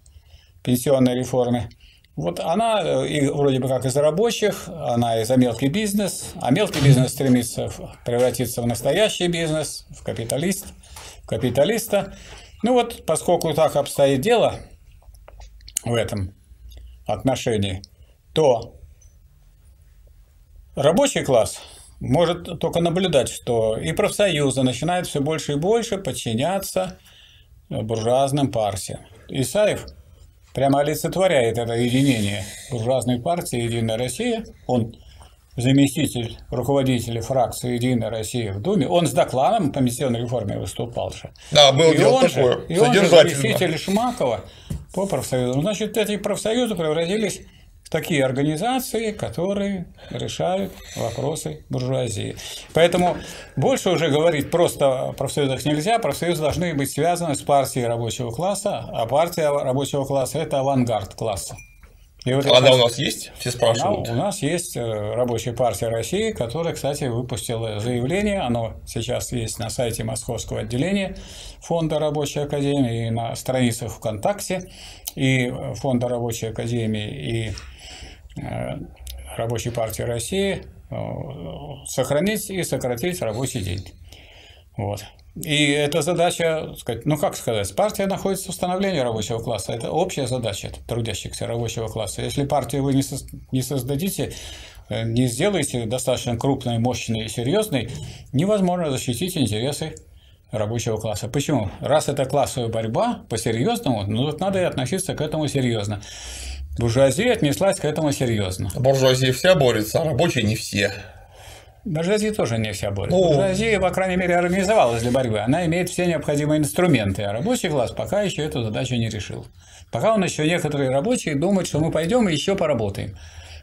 пенсионной реформе. Вот она э, и вроде бы как из рабочих, она и за мелкий бизнес, а мелкий бизнес стремится превратиться в настоящий бизнес, в капиталист, в капиталиста. Ну вот, поскольку так обстоит дело в этом отношении, то рабочий класс может только наблюдать, что и профсоюзы начинают все больше и больше подчиняться буржуазным партиям. Исаев – прямо олицетворяет это единение буржуазной партии «Единая Россия». Он заместитель руководителя фракции «Единая Россия» в Думе. Он с докладом по пенсионной реформе выступал же. Да, был и дело он такое. Же, и он же заместитель Шмакова по профсоюзу. Значит, эти профсоюзы превратились такие организации, которые решают вопросы буржуазии. Поэтому больше уже говорить просто о профсоюзах нельзя. Профсоюзы должны быть связаны с партией рабочего класса, а партия рабочего класса – это авангард класса. И вот Она у нас есть? Все спрашивают. Она, у нас есть э, Рабочая партия России, которая, кстати, выпустила заявление. Оно сейчас есть на сайте Московского отделения Фонда Рабочей Академии и на страницах ВКонтакте и Фонда Рабочей Академии и Э, Рабочей партии России э, сохранить и сократить рабочий день. Вот. И эта задача, сказать, ну как сказать, партия находится в становлении рабочего класса. Это общая задача трудящихся рабочего класса. Если партию вы не создадите, э, не сделаете достаточно крупной, мощной и серьезной, невозможно защитить интересы рабочего класса. Почему? Раз это классовая борьба по-серьезному, ну вот надо и относиться к этому серьезно. Буржуазия отнеслась к этому серьезно. Буржуазия вся борется, а рабочие не все. Буржуазия тоже не вся борется. Ну... Буржуазия, по крайней мере, организовалась для борьбы. Она имеет все необходимые инструменты, а рабочий класс пока еще эту задачу не решил. Пока он еще некоторые рабочие думают, что мы пойдем и еще поработаем.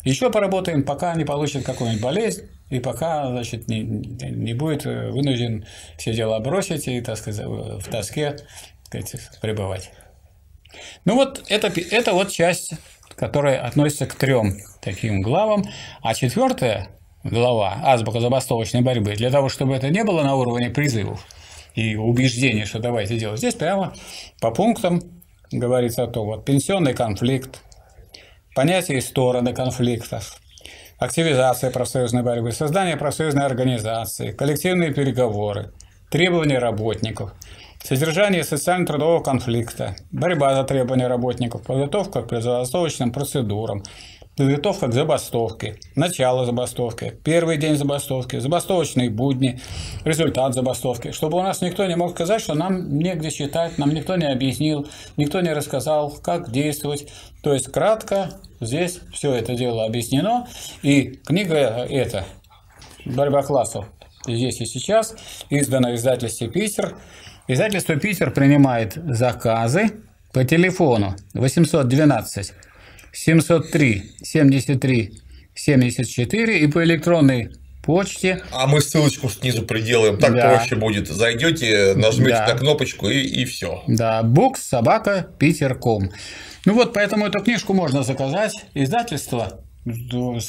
Еще поработаем, пока не получит какую-нибудь болезнь, и пока значит, не, не будет вынужден все дела бросить и, так сказать, в тоске так сказать, пребывать. Ну вот это, это вот часть которая относится к трем таким главам, а четвертая глава азбука забастовочной борьбы для того, чтобы это не было на уровне призывов и убеждений, что давайте делать. Здесь прямо по пунктам говорится о том, вот пенсионный конфликт, понятие и стороны конфликтов, активизация профсоюзной борьбы, создание профсоюзной организации, коллективные переговоры, требования работников – Содержание социально-трудового конфликта, борьба за требования работников, подготовка к производственным процедурам, подготовка к забастовке, начало забастовки, первый день забастовки, забастовочные будни, результат забастовки, чтобы у нас никто не мог сказать, что нам негде читать, нам никто не объяснил, никто не рассказал, как действовать. То есть кратко здесь все это дело объяснено, и книга эта «Борьба классов» здесь и сейчас, издана в издательстве «Питер», Издательство «Питер» принимает заказы по телефону 812 703 73 74 и по электронной почте. А мы ссылочку снизу приделаем, так да. проще будет. Зайдете, нажмете да. на кнопочку и, и все. Да, букс собака питерком. Ну вот, поэтому эту книжку можно заказать. Издательство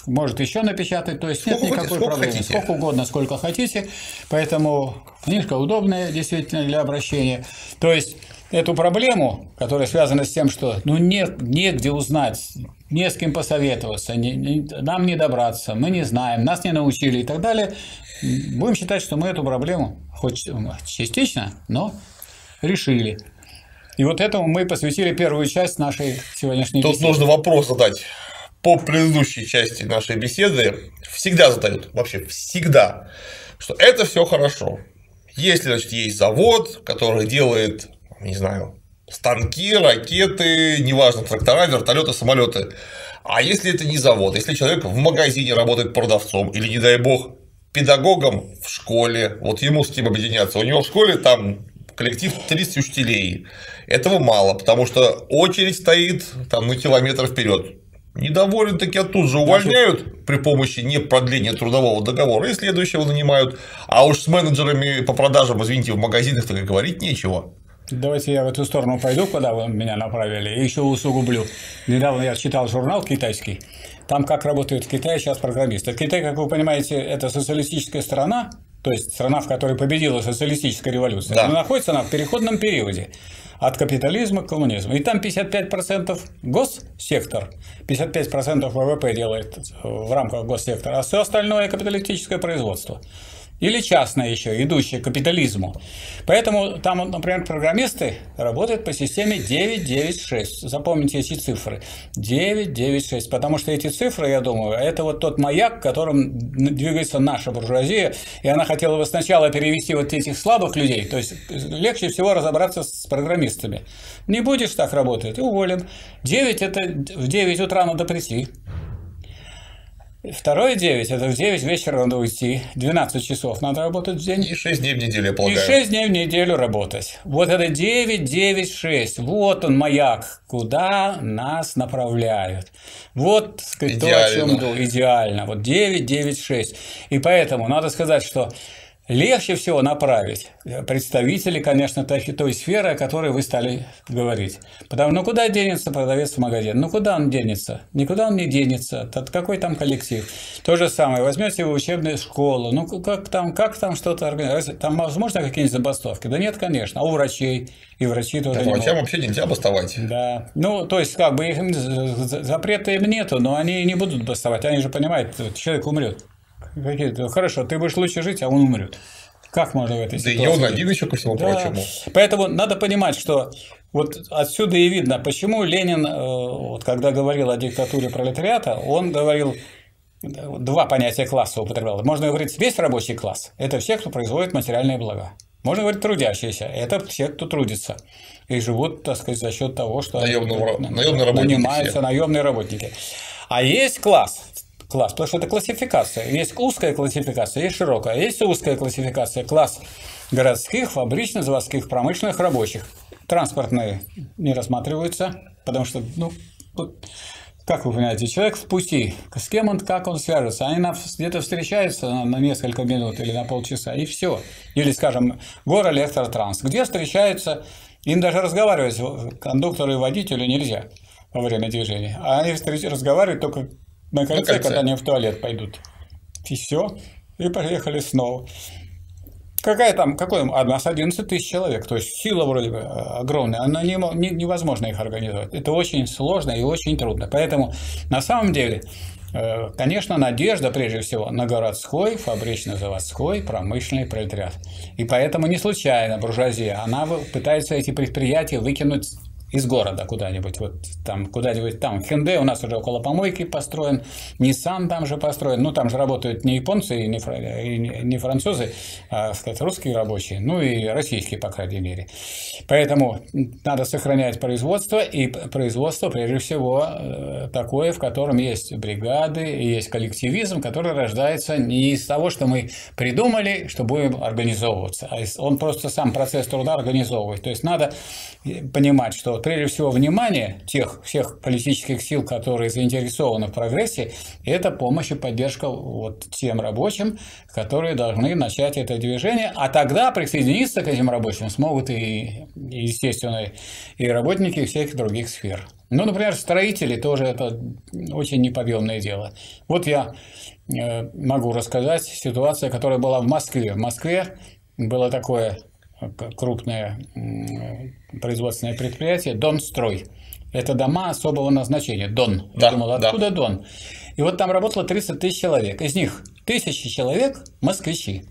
может еще напечатать, то есть сколько нет никакой сколько проблемы. Хотите. Сколько угодно, сколько хотите. Поэтому книжка удобная действительно для обращения. То есть эту проблему, которая связана с тем, что ну нет, негде узнать, не с кем посоветоваться, не, не, нам не добраться, мы не знаем, нас не научили и так далее, будем считать, что мы эту проблему хоть частично, но решили. И вот этому мы посвятили первую часть нашей сегодняшней Тут беседы. нужно вопрос задать по предыдущей части нашей беседы всегда задают, вообще всегда, что это все хорошо. Если, значит, есть завод, который делает, не знаю, станки, ракеты, неважно, трактора, вертолеты, самолеты. А если это не завод, если человек в магазине работает продавцом или, не дай бог, педагогом в школе, вот ему с кем объединяться, у него в школе там коллектив 30 учителей. Этого мало, потому что очередь стоит там на километр вперед. Недоволен таки тут же увольняют при помощи не продления трудового договора и следующего нанимают. А уж с менеджерами по продажам, извините, в магазинах так и говорить нечего. Давайте я в эту сторону пойду, куда вы меня направили, и еще усугублю. Недавно я читал журнал китайский, там как работают в Китае сейчас программисты. Китай, как вы понимаете, это социалистическая страна, то есть страна, в которой победила социалистическая революция, Да. но находится она в переходном периоде от капитализма к коммунизму. И там 55% госсектор, 55% ВВП делает в рамках госсектора, а все остальное капиталистическое производство. Или частное еще, идущее к капитализму. Поэтому там, например, программисты работают по системе 996. Запомните эти цифры. 996. Потому что эти цифры, я думаю, это вот тот маяк, которым двигается наша буржуазия. И она хотела бы сначала перевести вот этих слабых людей. То есть легче всего разобраться с программистами. Не будешь так работать, уволим. 9 это в 9 утра надо прийти. Второе 9 это в 9 вечера надо уйти. 12 часов надо работать в день. И 6 дней в неделю, я И полагаю. 6 дней в неделю работать. Вот это 9, 9, 6. Вот он маяк, куда нас направляют. Вот сказать, то, о чем думаю. Идеально. Вот 9, 9, 6. И поэтому надо сказать, что легче всего направить представителей, конечно, той, той сферы, о которой вы стали говорить. Потому ну куда денется продавец в магазин? Ну куда он денется? Никуда он не денется. Какой там коллектив? То же самое. Возьмете вы учебную школу. Ну как там, как там что-то организовать? Там возможно какие-нибудь забастовки? Да нет, конечно. А у врачей? И врачи тоже не врачам могут. вообще нельзя бастовать. Да. Ну, то есть, как бы их за- запрета им нету, но они не будут бастовать. Они же понимают, человек умрет. Какие-то, Хорошо, ты будешь лучше жить, а он умрет. Как можно в этой Да и ситуации? он один еще ко всему Да. прочему. Поэтому надо понимать, что вот отсюда и видно, почему Ленин, э, вот когда говорил о диктатуре пролетариата, он говорил два понятия класса употреблял. Можно говорить весь рабочий класс. Это все, кто производит материальные блага. Можно говорить трудящиеся. Это все, кто трудится. И живут, так сказать, за счет того, что они наёмные работники нанимаются, все. наемные работники. А есть класс, класс, потому что это классификация. Есть узкая классификация, есть широкая. Есть узкая классификация, класс городских, фабрично-заводских, промышленных рабочих. Транспортные не рассматриваются, потому что, ну, вот как вы понимаете, человек в пути, с кем он, как он свяжется, они где-то встречаются на, на несколько минут или на полчаса, и все. Или, скажем, Горэлектротранс, где встречаются, им даже разговаривать кондуктору и водителю нельзя во время движения, а они разговаривают только на кольце, кольце. когда они в туалет пойдут. И все, и поехали снова. Какая там, какой а, у нас 11 тысяч человек, то есть сила вроде бы э, огромная, она не, не- невозможно их организовать. Это очень сложно и очень трудно. Поэтому на самом деле, э, конечно, надежда прежде всего на городской, фабрично-заводской, промышленный пролетариат. И поэтому не случайно буржуазия, она пытается эти предприятия выкинуть из города куда-нибудь, вот там куда-нибудь там. Hyundai у нас уже около помойки построен, Nissan там же построен, ну там же работают не японцы и не, и не французы, а, сказать, русские рабочие, ну и российские, по крайней мере. Поэтому надо сохранять производство, и производство, прежде всего, э, такое, в котором есть бригады, есть коллективизм, который рождается не из того, что мы придумали, что будем организовываться, а он просто сам процесс труда организовывает. То есть надо э, понимать, что прежде всего внимание тех всех политических сил, которые заинтересованы в прогрессе, это помощь и поддержка вот тем рабочим, которые должны начать это движение, а тогда присоединиться к этим рабочим смогут и, естественно, и работники всех других сфер. Ну, например, строители тоже это очень неподъемное дело. Вот я э, могу рассказать ситуацию, которая была в Москве. В Москве было такое крупное производственное предприятие Донстрой. Это дома особого назначения. Дон. Да, Я думал, да. откуда Дон? И вот там работало 30 тысяч человек. Из них тысячи человек – москвичи.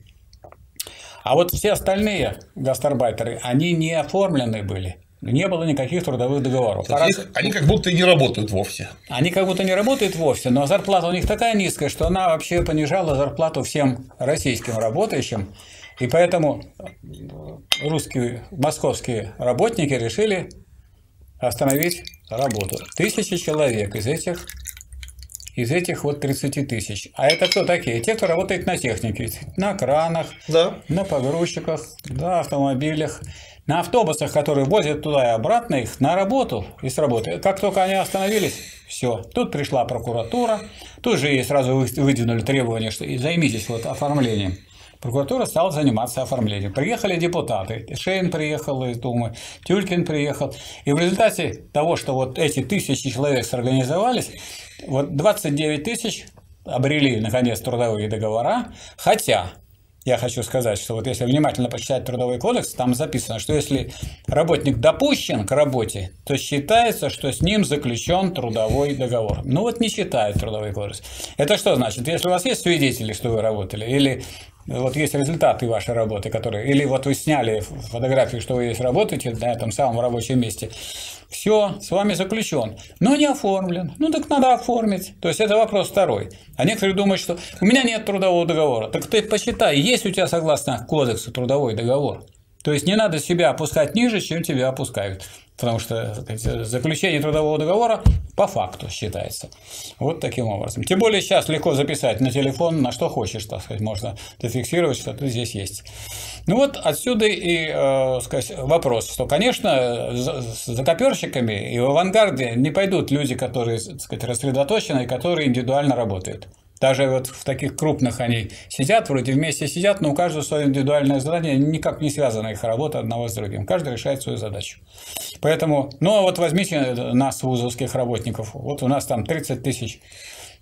А вот все остальные гастарбайтеры, они не оформлены были. Не было никаких трудовых договоров. Есть их- они как будто и не работают вовсе. Они как будто не работают вовсе, но зарплата у них такая низкая, что она вообще понижала зарплату всем российским работающим. И поэтому русские, московские работники решили остановить работу. Тысячи человек из этих из этих вот 30 тысяч. А это кто такие? Те, кто работает на технике, на кранах, Да. на погрузчиках, на автомобилях, на автобусах, которые возят туда и обратно их на работу и с работы. Как только они остановились, все. Тут пришла прокуратура, тут же ей сразу вы- выдвинули требование, что и займитесь вот оформлением. Прокуратура стала заниматься оформлением. Приехали депутаты. Шейн приехал из Думы, Тюлькин приехал. И в результате того, что вот эти тысячи человек сорганизовались, вот 29 тысяч обрели, наконец, трудовые договора, хотя я хочу сказать, что вот если внимательно почитать Трудовой кодекс, там записано, что если работник допущен к работе, то считается, что с ним заключен трудовой договор. Ну вот не считает Трудовой кодекс. Это что значит? Если у вас есть свидетели, что вы работали, или вот есть результаты вашей работы, которые, или вот вы сняли фотографию, что вы здесь работаете на этом самом рабочем месте, все, с вами заключен, но не оформлен. Ну так надо оформить. То есть это вопрос второй. А некоторые думают, что у меня нет трудового договора. Так ты посчитай, есть у тебя согласно кодексу трудовой договор. То есть не надо себя опускать ниже, чем тебя опускают. Потому что сказать, заключение трудового договора по факту считается. Вот таким образом. Тем более сейчас легко записать на телефон, на что хочешь, так сказать, можно зафиксировать, что ты здесь есть. Ну вот отсюда и э, сказать, вопрос, что, конечно, с закоперщиками и в авангарде не пойдут люди, которые так сказать, рассредоточены и которые индивидуально работают. Даже вот в таких крупных они сидят, вроде вместе сидят, но у каждого свое индивидуальное задание, никак не связана их работа одного с другим. Каждый решает свою задачу. Поэтому, ну а вот возьмите нас, вузовских работников, вот у нас там 30 тысяч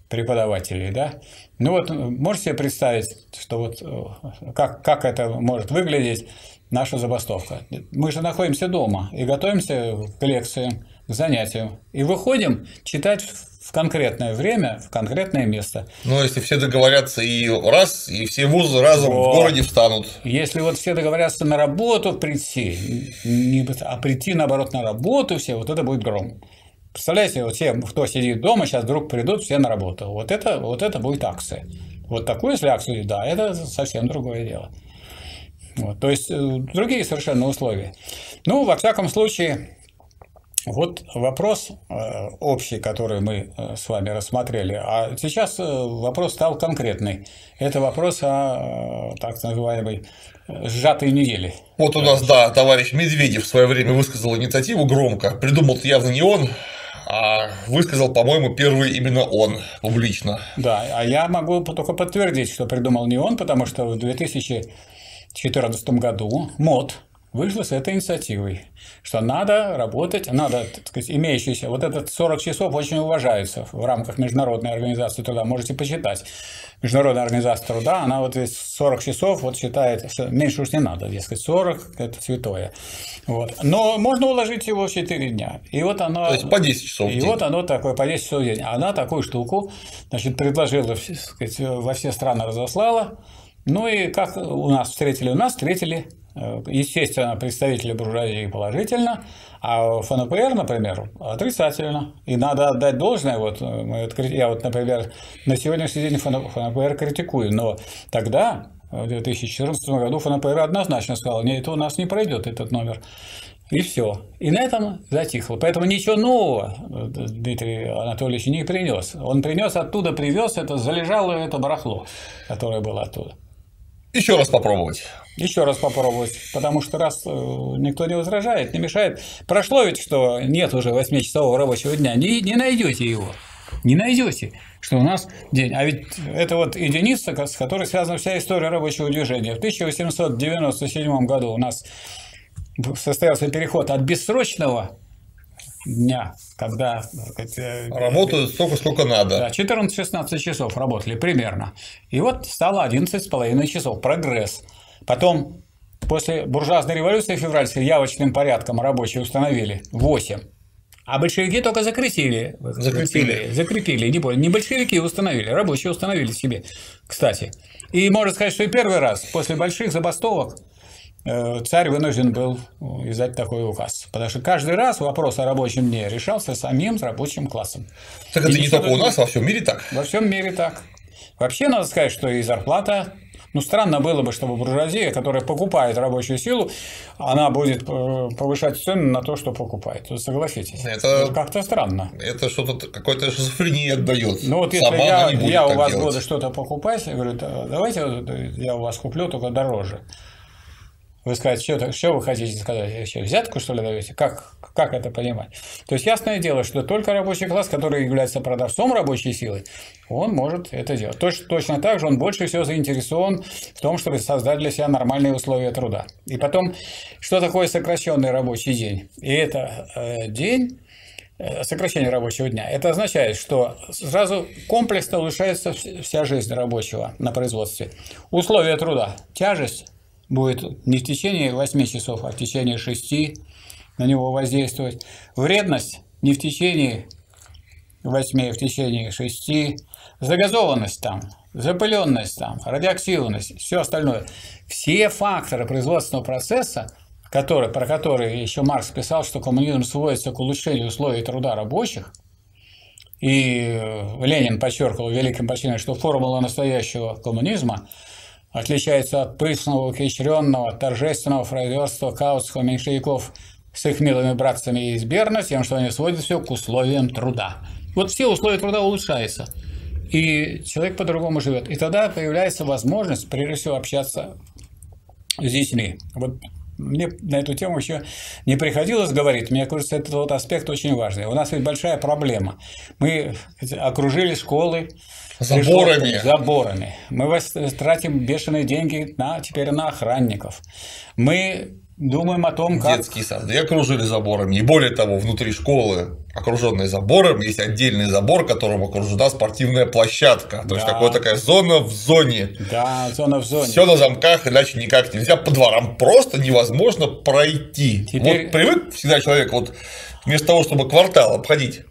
преподавателей, да? Ну вот можете себе представить, что вот э, как, как это может выглядеть наша забастовка. Мы же находимся дома и готовимся к лекциям, к занятиям. И выходим читать в конкретное время, в конкретное место. Ну, если все договорятся и раз, и все вузы разом вот. в городе встанут. Если вот все договорятся на работу прийти, не, а прийти, наоборот, на работу все, вот это будет гром. Представляете, вот все, кто сидит дома, сейчас вдруг придут все на работу. Вот это, вот это будет акция. Вот такую, если акцию, да, это совсем другое дело. Вот, то есть, э, другие совершенно условия. Ну, во всяком случае, вот вопрос э, общий, который мы э, с вами рассмотрели. А сейчас э, вопрос стал конкретный. Это вопрос о так называемой сжатой неделе. Вот у нас, да, товарищ Медведев в свое время высказал инициативу громко. Придумал явно не он, а высказал, по-моему, первый именно он публично. Да, а я могу только подтвердить, что придумал не он, потому что в 2014 году МОД вышла с этой инициативой, что надо работать, надо, так сказать, имеющиеся, вот этот 40 часов очень уважается в рамках Международной организации труда, можете почитать. Международная организация труда, она вот здесь 40 часов вот считает, что меньше уж не надо, дескать, 40 – это святое. Вот. Но можно уложить его в 4 дня. И вот оно, То есть по 10 часов И вот оно такое, по 10 часов в день. Она такую штуку, значит, предложила, сказать, во все страны разослала, ну и как у нас встретили? У нас встретили естественно, представители буржуазии положительно, а ФНПР, например, отрицательно. И надо отдать должное. Вот, э, я вот, например, на сегодняшний день ФНПР критикую, но тогда, в 2014 году, ФНПР однозначно сказал, нет, это у нас не пройдет этот номер. И все. И на этом затихло. Поэтому ничего нового э, Дмитрий Анатольевич не принес. Он принес оттуда, привез это, залежало это барахло, которое было оттуда. Еще раз попробовать. Еще раз попробовать, потому что раз э, никто не возражает, не мешает. Прошло ведь, что нет уже 8-часового рабочего дня, не, не найдете его. Не найдете, что у нас день. А ведь это вот единица, с которой связана вся история рабочего движения. В 1897 году у нас состоялся переход от бессрочного дня, когда... Э, Работают столько, сколько надо. Да, 14-16 часов работали примерно. И вот стало 11,5 часов. Прогресс. Потом, после буржуазной революции февральской, явочным порядком рабочие установили 8. А большевики только закрепили. Закрепили. Закрепили. Не, не большевики установили, рабочие установили себе, кстати. И можно сказать, что и первый раз после больших забастовок Э, царь вынужден был э, издать такой указ. Потому что каждый раз вопрос о рабочем дне решался самим рабочим классом. Так это и не только у нас, во всем мире так. Во всем мире так. Вообще, надо сказать, что и зарплата ну, странно было бы, чтобы буржуазия, которая покупает рабочую силу, она будет э, повышать цены на то, что покупает. Согласитесь? Это, это как-то странно. Это что-то, какой-то шизофрения отдает. Ну, вот если я, я у вас делать. буду что-то покупать, я говорю, давайте я у вас куплю только дороже. Вы скажете, что, что вы хотите сказать? Взятку, что ли, даете? Как, как это понимать? То есть, ясное дело, что только рабочий класс, который является продавцом рабочей силы, он может это делать. Точно, точно так же он больше всего заинтересован в том, чтобы создать для себя нормальные условия труда. И потом, что такое сокращенный рабочий день? И это э, день, э, сокращение рабочего дня, это означает, что сразу комплексно улучшается вся жизнь рабочего на производстве. Условия труда, тяжесть будет не в течение 8 часов, а в течение 6 на него воздействовать. Вредность не в течение 8, а в течение 6. Загазованность там, запыленность там, радиоактивность, все остальное. Все факторы производственного процесса, которые, про которые еще Маркс писал, что коммунизм сводится к улучшению условий труда рабочих, и Ленин подчеркивал великим почином, что формула настоящего коммунизма отличается от пышного, ухищренного, торжественного фразерства каутского меньшевиков с их милыми братцами из Берна, тем, что они сводят все к условиям труда. Вот все условия труда улучшаются, и человек по-другому живет. И тогда появляется возможность, прежде всего, общаться с детьми. Вот мне на эту тему еще не приходилось говорить. Мне кажется, этот вот аспект очень важный. У нас ведь большая проблема. Мы окружили школы заборами. заборами. Мы тратим бешеные деньги на, теперь на охранников. Мы думаем о том, как... Детские сады окружили заборами. И более того, внутри школы, окруженные забором, есть отдельный забор, которым окружена спортивная площадка. То да. есть, какая такая зона в зоне. Да, зона в зоне. Все на замках, иначе никак нельзя. По дворам просто невозможно пройти. Теперь... Вот привык всегда человек вот вместо того, чтобы квартал обходить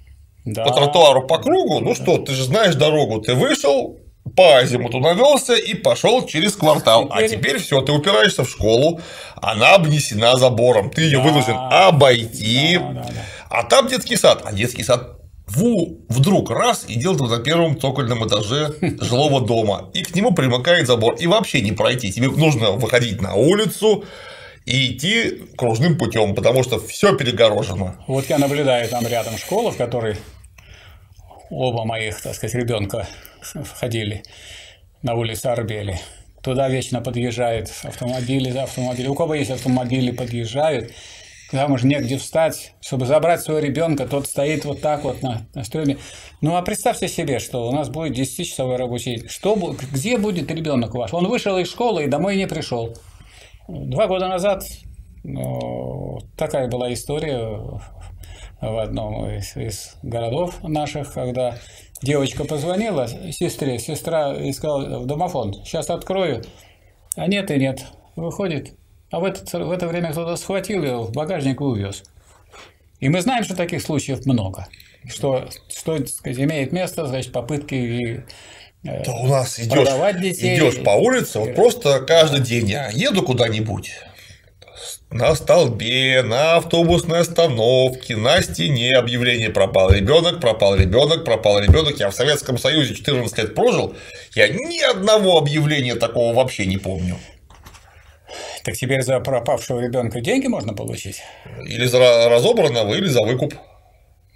да. по тротуару по кругу, ну что, ты же знаешь дорогу, ты вышел, по азимуту навелся и пошел через квартал. А теперь... А теперь все, ты упираешься в школу, она обнесена забором, ты ее да. вынужден обойти. Да, да, да. А там детский сад, а детский сад вдруг раз и делает на первом цокольном этаже жилого дома, и к нему примыкает забор, и вообще не пройти. Тебе нужно выходить на улицу, и идти кружным путем, потому что все перегорожено. Вот я наблюдаю там рядом школу, в которой оба моих, так сказать, ребенка ходили на улице Арбели. Туда вечно подъезжают автомобили за автомобили. У кого есть автомобили, подъезжают. Там уже негде встать, чтобы забрать своего ребенка, тот стоит вот так вот на, на стреме. Ну а представьте себе, что у нас будет 10-часовой рабочий день. Что, где будет ребенок ваш? Он вышел из школы и домой не пришел. Два года назад ну, такая была история в одном из, из городов наших, когда девочка позвонила сестре, сестра искала в домофон, сейчас открою, а нет и нет, выходит, а в это, в это время кто-то схватил ее, в багажник и увез. И мы знаем, что таких случаев много, что, что сказать, имеет место, значит, попытки и э, да у нас идешь, идешь по улице, вот просто каждый день я еду куда-нибудь, на столбе, на автобусной остановке, на стене объявление пропал ребенок, пропал ребенок, пропал ребенок. Я в Советском Союзе 14 лет прожил, я ни одного объявления такого вообще не помню. Так теперь за пропавшего ребенка деньги можно получить? Или за разобранного, или за выкуп.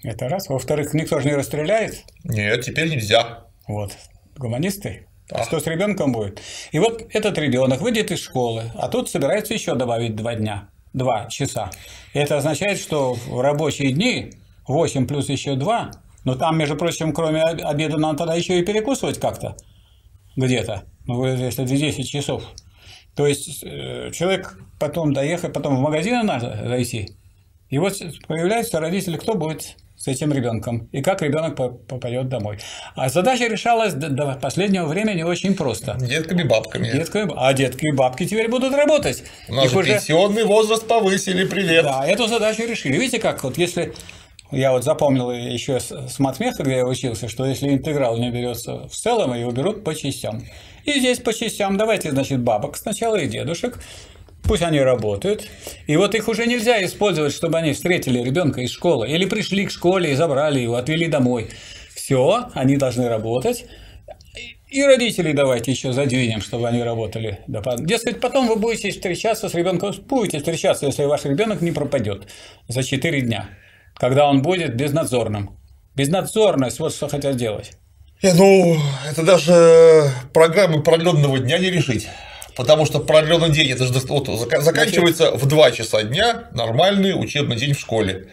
Это раз. Во-вторых, никто же не расстреляет. Нет, теперь нельзя. Вот. Гуманисты а что с ребенком будет? И вот этот ребенок выйдет из школы, а тут собирается еще добавить два дня, два часа. И это означает, что в рабочие дни 8 плюс еще 2, но там, между прочим, кроме обеда надо тогда еще и перекусывать как-то где-то, ну, если 10 часов. То есть э, человек потом доехать, потом в магазин надо зайти. И вот появляются родители, кто будет с этим ребенком и как ребенок попадет домой. А задача решалась до последнего времени очень просто. Детками бабками. Детками, а детки и бабки теперь будут работать. У нас Их же уже... пенсионный возраст повысили, привет. Да, эту задачу решили. Видите, как вот если я вот запомнил еще с матмеха, где я учился, что если интеграл не берется в целом, его берут по частям. И здесь по частям давайте, значит, бабок сначала и дедушек, Пусть они работают. И вот их уже нельзя использовать, чтобы они встретили ребенка из школы. Или пришли к школе и забрали его, отвели домой. Все, они должны работать. И родителей давайте еще задвинем, чтобы они работали. Дескать, потом вы будете встречаться с ребенком, будете встречаться, если ваш ребенок не пропадет за 4 дня, когда он будет безнадзорным. Безнадзорность, вот что хотят делать. Не, ну, это даже программы продленного дня не решить. Потому что продленный день это же вот, заканчивается в 2 часа дня нормальный учебный день в школе.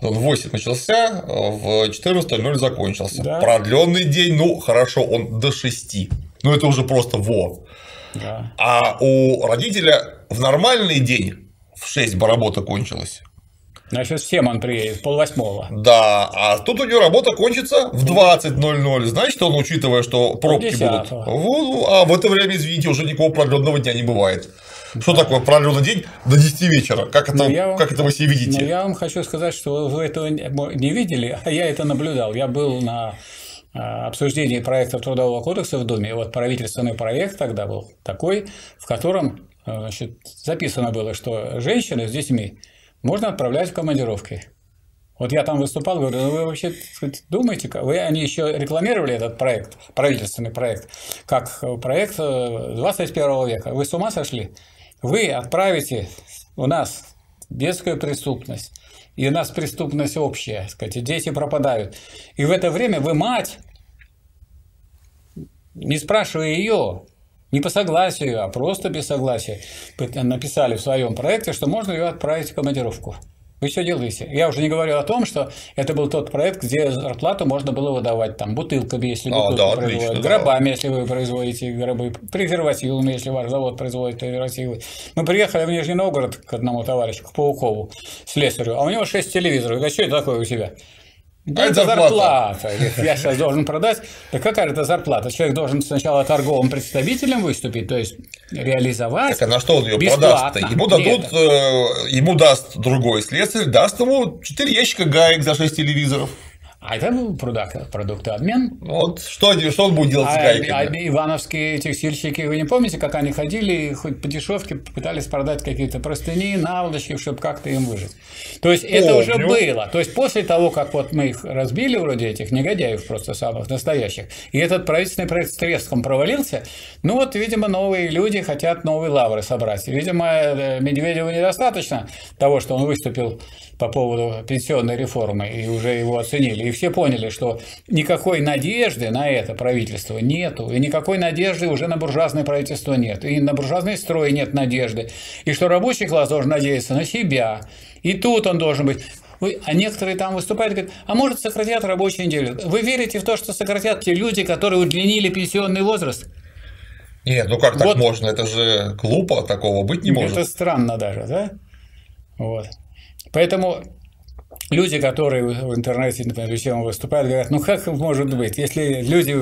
Он в 8 начался, в 14.00 закончился. Да. Продленный день, ну хорошо, он до 6. Ну это уже просто во. Да. А у родителя в нормальный день в 6 бы работа кончилась. Значит, всем он приедет, полвосьмого. Да, а тут у него работа кончится в 20.00. Значит, он, учитывая, что пробки будут. Вот, а в это время, извините, уже никакого продленного дня не бывает. Что такое продленный день до 10 вечера? Как это, вам, как это вы себе видите? Я вам хочу сказать, что вы этого не видели, а я это наблюдал. Я был на а, обсуждении проекта Трудового кодекса в Думе. И вот правительственный проект тогда был такой, в котором а, значит, записано было, что женщины с детьми можно отправлять в командировки. Вот я там выступал, говорю, ну вы вообще сказать, думаете, вы они еще рекламировали этот проект, правительственный проект, как проект 21 э, века. Вы с ума сошли? Вы отправите у нас детскую преступность, и у нас преступность общая, сказать, дети пропадают. И в это время вы мать, не спрашивая ее, не по согласию, а просто без согласия, написали в своем проекте, что можно ее отправить в командировку. Вы что делаете? Я уже не говорю о том, что это был тот проект, где зарплату можно было выдавать там бутылками, если а, да, отлично, да. гробами, если вы производите гробы, презервативами, если ваш завод производит презервативы. Мы приехали в Нижний Новгород к одному товарищу, к Паукову, слесарю, а у него 6 телевизоров. Я говорю, что это такое у тебя? Да это зарплата. зарплата. Я сейчас должен продать. Да какая это зарплата? Человек должен сначала торговым представителем выступить, то есть реализовать. Так а на что он ее продаст? Ему дадут, э, ему даст другой следствие, даст ему 4 ящика гаек за 6 телевизоров. А это был продукт, продуктообмен. Вот что, что он будет делать а, с гайками? А ивановские текстильщики, вы не помните, как они ходили, хоть по дешевке пытались продать какие-то простыни, наволочки, чтобы как-то им выжить. То есть, Помню. это уже было. То есть, после того, как вот мы их разбили, вроде этих негодяев просто самых настоящих, и этот правительственный проект с треском провалился, ну вот, видимо, новые люди хотят новые лавры собрать. Видимо, э, Медведеву недостаточно того, что он выступил по поводу пенсионной реформы, и уже его оценили. И все поняли, что никакой надежды на это правительство нету, и никакой надежды уже на буржуазное правительство нет, и на буржуазный строй нет надежды, и что рабочий класс должен надеяться на себя, и тут он должен быть. а некоторые там выступают и говорят, а может сократят рабочую неделю. Вы верите в то, что сократят те люди, которые удлинили пенсионный возраст? Нет, ну как так вот. можно? Это же глупо, такого быть не может. Это странно даже, да? Вот. Поэтому люди, которые в интернете на эту тему выступают, говорят, ну как может быть, если люди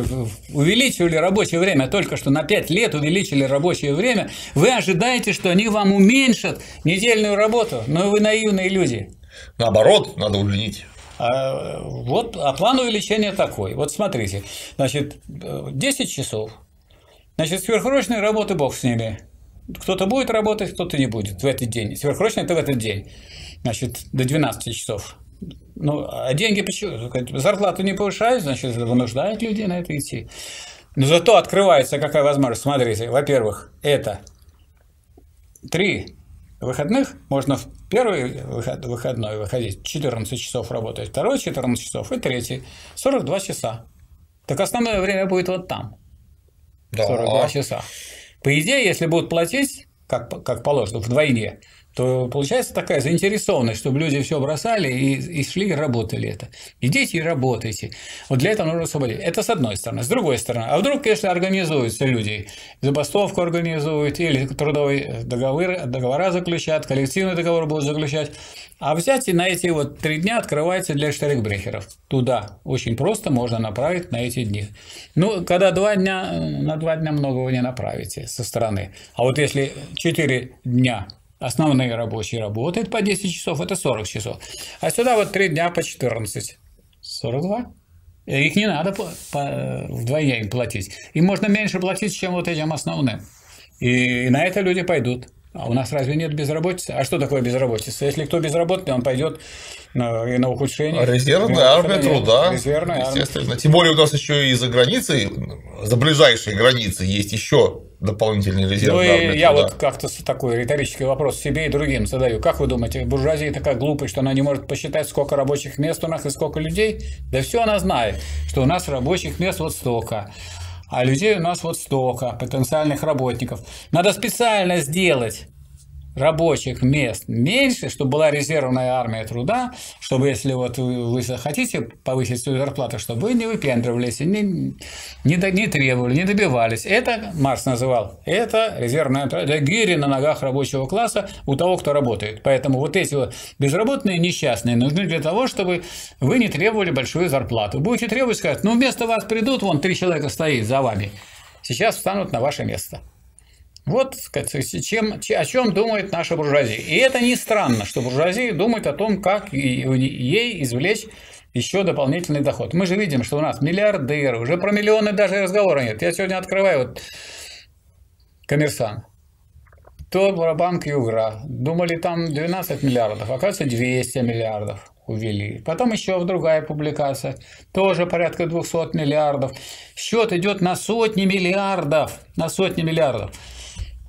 увеличивали рабочее время, только что на 5 лет увеличили рабочее время, вы ожидаете, что они вам уменьшат недельную работу, но вы наивные люди. Наоборот, надо удлинить. А, вот, а план увеличения такой. Вот смотрите, значит, 10 часов. Значит, сверхурочные работы бог с ними. Кто-то будет работать, кто-то не будет в этот день. Сверхурочные – это в этот день значит, до 12 часов. Ну, а деньги почему? Зарплату не повышают, значит, вынуждают людей на это идти. Но зато открывается какая возможность. Смотрите, во-первых, это три выходных, можно в первый выходной выходить 14 часов работать, второй 14 часов и третий 42 часа. Так основное время будет вот там. Да. 42 часа. По идее, если будут платить, как, как положено, вдвойне, то получается такая заинтересованность, чтобы люди все бросали и, и шли и работали это. Идите и работайте. Вот для этого нужно освободить. Это с одной стороны. С другой стороны, а вдруг, если организуются люди, забастовку организуют или трудовые договоры, договора заключат, коллективный договор будут заключать, а взять и на эти вот три дня открывается для штрихбрехеров. Туда очень просто можно направить на эти дни. Ну, когда два дня, на два дня многого не направите со стороны. А вот если четыре дня Основные рабочие работают по 10 часов, это 40 часов. А сюда вот 3 дня по 14. 42. Их не надо по, по, вдвойне им платить. Им можно меньше платить, чем вот этим основным. И на это люди пойдут. А у нас разве нет безработицы? А что такое безработица? Если кто безработный, он пойдет на, и на ухудшение. Резервная армия труда. Резервная естественно. Армия. Тем более у нас еще и за границей, за ближайшей границей есть еще дополнительный резерв. Ну и я труда. вот как-то такой риторический вопрос себе и другим задаю. Как вы думаете, буржуазия такая глупая, что она не может посчитать, сколько рабочих мест у нас и сколько людей? Да все она знает, что у нас рабочих мест вот столько а людей у нас вот столько, потенциальных работников. Надо специально сделать рабочих мест меньше, чтобы была резервная армия труда, чтобы если вот вы, вы хотите повысить свою зарплату, чтобы вы не выпендривались, не, не, не требовали, не добивались. Это Марс называл. Это резервная армия. гири на ногах рабочего класса у того, кто работает. Поэтому вот эти вот безработные несчастные нужны для того, чтобы вы не требовали большую зарплату. Будете требовать, сказать, ну вместо вас придут, вон три человека стоит за вами. Сейчас встанут на ваше место. Вот чем, о чем думает наша буржуазия. И это не странно, что буржуазия думает о том, как ей извлечь еще дополнительный доход. Мы же видим, что у нас миллиардеры, уже про миллионы даже разговора нет. Я сегодня открываю вот коммерсант. То Барабанк Югра. Думали там 12 миллиардов, оказывается 200 миллиардов увели. Потом еще другая публикация, тоже порядка 200 миллиардов. Счет идет на сотни миллиардов, на сотни миллиардов.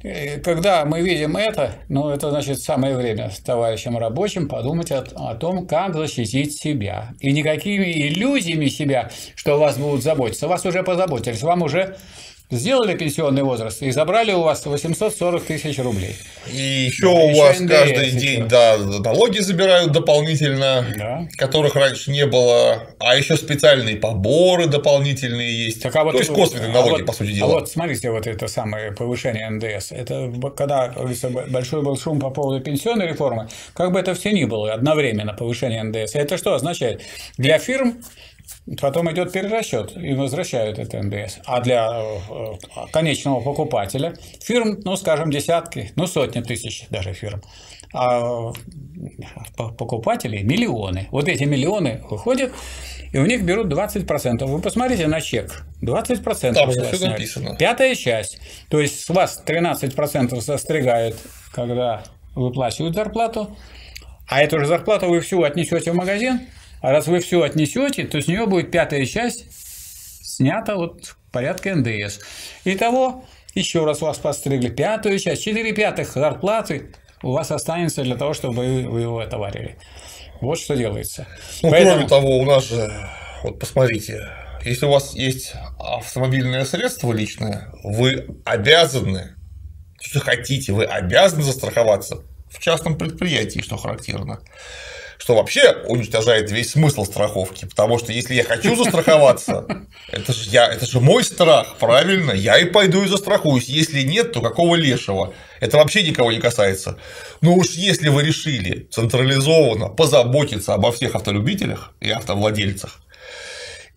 Когда мы видим это, ну, это значит самое время с рабочим подумать о, о том, как защитить себя. И никакими иллюзиями себя, что вас будут заботиться. Вас уже позаботились, вам уже сделали пенсионный возраст и забрали у вас 840 тысяч рублей. И еще да, у еще вас НДС каждый день да, налоги забирают дополнительно, да. которых раньше не было, а еще специальные поборы дополнительные есть. Так, а вот, То есть косвенные а налоги, вот, по сути дела. А вот смотрите, вот это самое повышение НДС. Это когда большой был шум по поводу пенсионной реформы, как бы это все ни было, одновременно повышение НДС. Это что означает? Для фирм Потом идет перерасчет и возвращают это НДС. А для э, конечного покупателя фирм, ну, скажем, десятки, ну, сотни тысяч даже фирм. А покупателей миллионы. Вот эти миллионы выходят, и у них берут 20%. Вы посмотрите на чек. 20%. Там все написано. Пятая часть. То есть с вас 13% состригают, когда выплачивают зарплату, а эту же зарплату вы всю отнесете в магазин – а раз вы все отнесете, то с нее будет пятая часть снята вот порядка НДС. Итого, еще раз вас постригли, пятую часть, четыре пятых зарплаты у вас останется для того, чтобы вы его отоварили. Вот что делается. Ну, Поэтому... кроме того, у нас же, вот посмотрите, если у вас есть автомобильное средство личное, вы обязаны, что хотите, вы обязаны застраховаться в частном предприятии, что характерно что вообще уничтожает весь смысл страховки. Потому что если я хочу застраховаться, это же, я, это же мой страх, правильно? Я и пойду и застрахуюсь. Если нет, то какого лешего? Это вообще никого не касается. Но уж если вы решили централизованно позаботиться обо всех автолюбителях и автовладельцах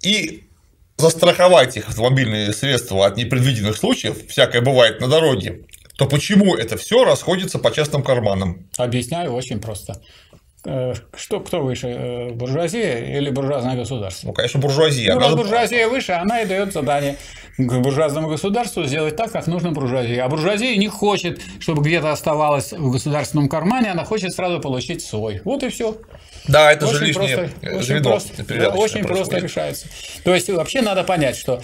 и застраховать их автомобильные средства от непредвиденных случаев, всякое бывает на дороге, то почему это все расходится по частным карманам? Объясняю очень просто. Э, что, кто выше, э, буржуазия или буржуазное государство? Ну, конечно, буржуазия. Ну, раз буржуазия выше, она и дает задание буржуазному государству сделать так, как нужно буржуазии. А буржуазия не хочет, чтобы где-то оставалось в государственном кармане, она хочет сразу получить свой. Вот и все. Да, это очень же лишнее просто, очень просто, очень просто решается. То есть вообще надо понять, что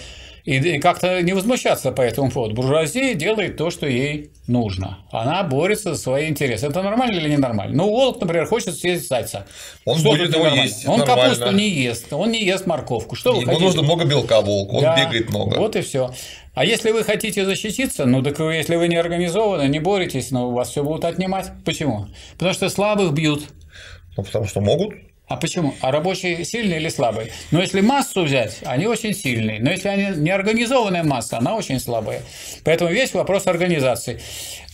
и как-то не возмущаться по этому поводу. Буржуазия делает то, что ей нужно. Она борется за свои интересы. Это нормально или ненормально? Ну, волк, например, хочет съесть зайца. Он что будет его есть. Он нормально. капусту не ест, он не ест морковку. Что Ему вы хотите? нужно много белка волк, он да, бегает много. Вот и все. А если вы хотите защититься, ну так если вы не организованы, не боретесь, но ну, вас все будут отнимать. Почему? Потому что слабых бьют. Ну, потому что могут. А почему? А рабочие сильные или слабые? Но если массу взять, они очень сильные. Но если они неорганизованная масса, она очень слабая. Поэтому весь вопрос организации.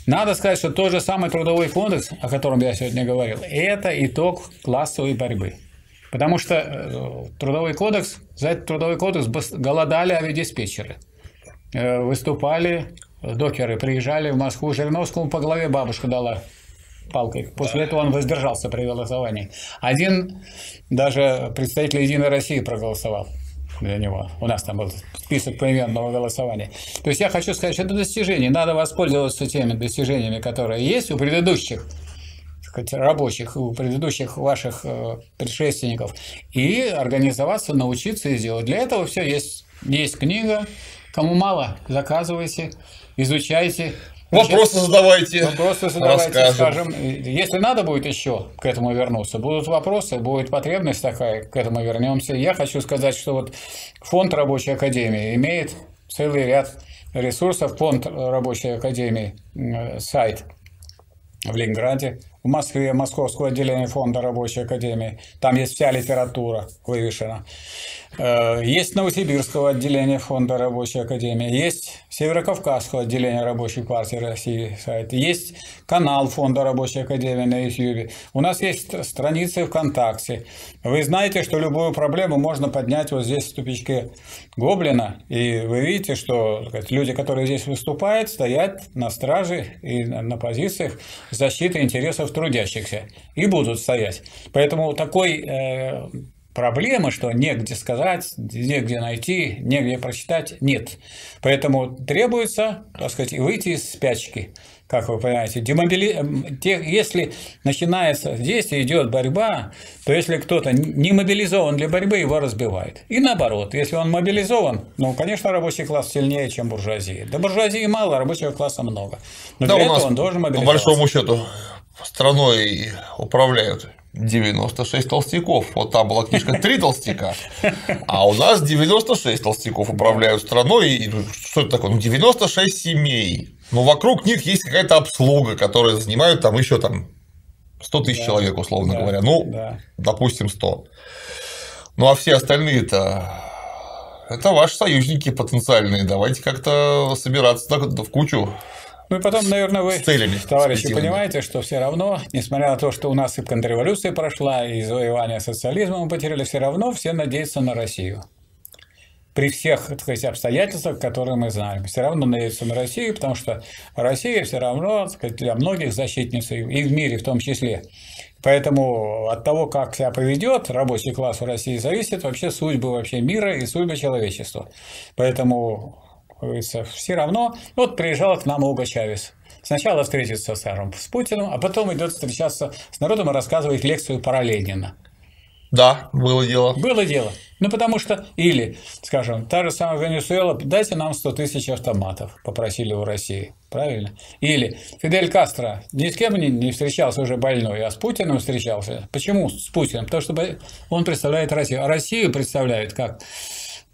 Надо сказать, что тот же самый трудовой кодекс, о котором я сегодня говорил, это итог классовой борьбы. Потому что э, трудовой кодекс, за этот трудовой кодекс голодали авиадиспетчеры. Э, выступали докеры, приезжали в Москву, Жириновскому по голове бабушка дала палкой. После этого он воздержался при голосовании. Один даже представитель Единой России проголосовал для него. У нас там был список поименного голосования. То есть я хочу сказать, что это достижение. Надо воспользоваться теми достижениями, которые есть у предыдущих рабочих, у предыдущих ваших э, предшественников, и организоваться, научиться и сделать. Для этого все есть. Есть книга. Кому мало, заказывайте, изучайте. Вопросы задавайте. Вопросы задавайте, расскажем. скажем. Если надо будет еще к этому вернуться, будут вопросы, будет потребность такая, к этому вернемся. Я хочу сказать, что вот фонд Рабочей Академии имеет целый ряд ресурсов. Фонд Рабочей Академии, сайт в Ленинграде, в Москве, Московское отделение фонда Рабочей Академии. Там есть вся литература вывешена. Э, есть Новосибирского отделения фонда Рабочей Академии, есть Северокавказского отделения Рабочей партии России сайт, есть канал фонда Рабочей Академии на YouTube. У нас есть страницы ВКонтакте. Вы знаете, что любую проблему можно поднять вот здесь в тупичке Гоблина, и вы видите, что люди, которые здесь выступают, стоят на страже и на позициях защиты интересов трудящихся и будут стоять. Поэтому такой э, проблемы, что негде сказать, негде найти, негде прочитать, нет. Поэтому требуется, так сказать, выйти из спячки, как вы понимаете. Демобили... Если начинается действие, идет борьба, то если кто-то не мобилизован для борьбы, его разбивает. И наоборот, если он мобилизован, ну, конечно, рабочий класс сильнее, чем буржуазия. Да буржуазии мало, рабочего класса много. Но да, для у нас, этого он должен по мобилизоваться. большому счету, страной управляют 96 толстяков. Вот там была книжка «Три толстяка», а у нас 96 толстяков управляют страной. И ну, что это такое? Ну, 96 семей. Но вокруг них есть какая-то обслуга, которая занимает там еще там 100 тысяч Да. человек, условно Да, говоря. Ну, да. допустим, 100. Ну, а все остальные-то это ваши союзники потенциальные. Давайте как-то собираться в кучу. Ну и потом, наверное, вы, целями товарищи, понимаете, что все равно, несмотря на то, что у нас и контрреволюция прошла, и завоевание социализма мы потеряли, все равно все надеются на Россию. При всех, так сказать, обстоятельствах, которые мы знаем. Все равно надеются на Россию, потому что Россия все равно, так сказать, для многих защитница, и в мире в том числе. Поэтому от того, как себя поведет рабочий класс в России, зависит вообще судьбы вообще мира и судьбы человечества. Поэтому, все равно. Вот приезжал к нам Уго Чавес. Сначала встретится с Саром с Путиным, а потом идет встречаться с народом и рассказывает лекцию про Ленина. Да, было дело. Было дело. Ну, потому что, или, скажем, та же самая Венесуэла, дайте нам 100 тысяч автоматов, попросили у России. Правильно? Или Фидель Кастро ни с кем не, не встречался уже больной, а с Путиным встречался. Почему с Путиным? Потому что он представляет Россию. А Россию представляет как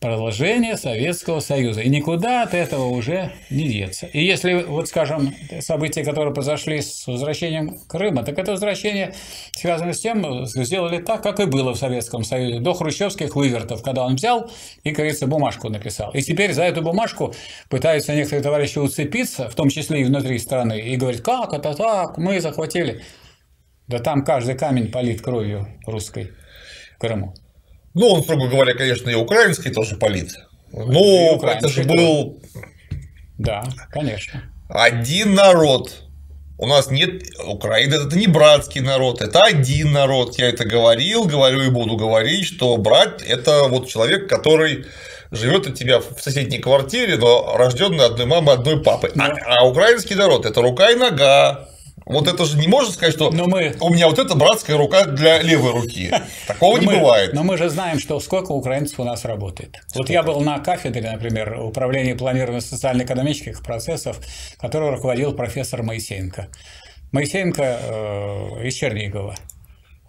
продолжение Советского Союза. И никуда от этого уже не деться. И если, вот скажем, события, которые произошли с возвращением Крыма, так это возвращение связано с тем, сделали так, как и было в Советском Союзе, до хрущевских вывертов, когда он взял и, как бумажку написал. И теперь за эту бумажку пытаются некоторые товарищи уцепиться, в том числе и внутри страны, и говорят, как это так, мы захватили. Да там каждый камень полит кровью русской Крыму. Ну, он, строго говоря, конечно, и украинский тоже полит. Украинский это же был Да, конечно. один народ. У нас нет Украины, это не братский народ, это один народ. Я это говорил, говорю и буду говорить, что брат – это вот человек, который живет от тебя в соседней квартире, но рожденный одной мамой, одной папой. А, а украинский народ – это рука и нога. Вот это же не можно сказать, что Но мы у меня вот эта братская рука для левой руки. Такого не мы- бывает. Но мы же знаем, что сколько украинцев у нас работает. Вот я был на кафедре, например, управления планирования социально-экономических процессов, которой руководил профессор Моисеенко. Моисеенко э, из Чернигова.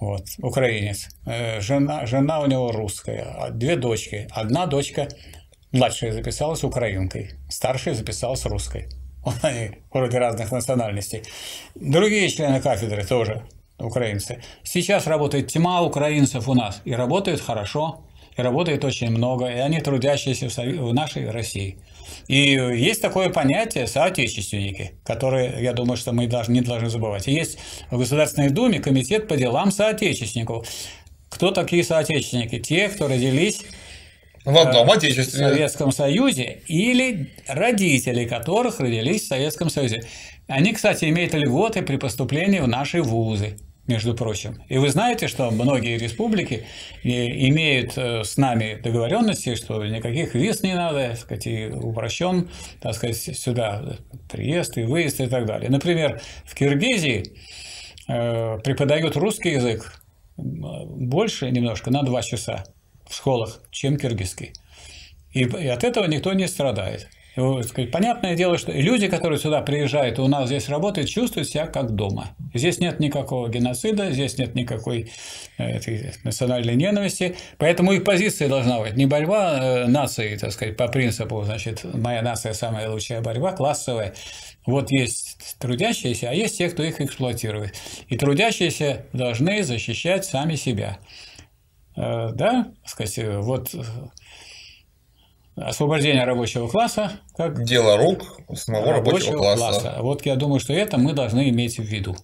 Вот, украинец. Э, Жена, жена у него русская, а две дочки. Одна дочка младшая записалась украинкой, старшая записалась русской. Они вроде разных национальностей. Другие члены кафедры тоже украинцы. Сейчас работает тьма украинцев у нас. И работают хорошо, и работает очень много, и они трудящиеся в нашей России. И есть такое понятие соотечественники, которые, я думаю, что мы даже не должны забывать. И есть в Государственной Думе комитет по делам соотечественников. Кто такие соотечественники? Те, кто родились В одном в отечестве. Советском Союзе или родители которых родились в Советском Союзе. Они, кстати, имеют льготы при поступлении в наши вузы, между прочим. И вы знаете, что многие республики и- имеют э, с нами договоренности, что никаких виз не надо, так сказать, и упрощен, так сказать, сюда приезд и выезд и так далее. Например, в Киргизии э, преподают русский язык больше немножко, на два часа в школах, чем киргизский. И, от этого никто не страдает. Понятное дело, что люди, которые сюда приезжают у нас здесь работают, чувствуют себя как дома. Здесь нет никакого геноцида, здесь нет никакой э, этой национальной ненависти, поэтому их позиция должна быть не борьба э, нации, так сказать, по принципу, значит, моя нация самая лучшая борьба, классовая. Вот есть трудящиеся, а есть те, кто их эксплуатирует. И трудящиеся должны защищать сами себя. Э, да, сказать, вот освобождение рабочего класса как дело рук самого рабочего, рабочего класса. класса. Вот я думаю, что это мы должны иметь в виду.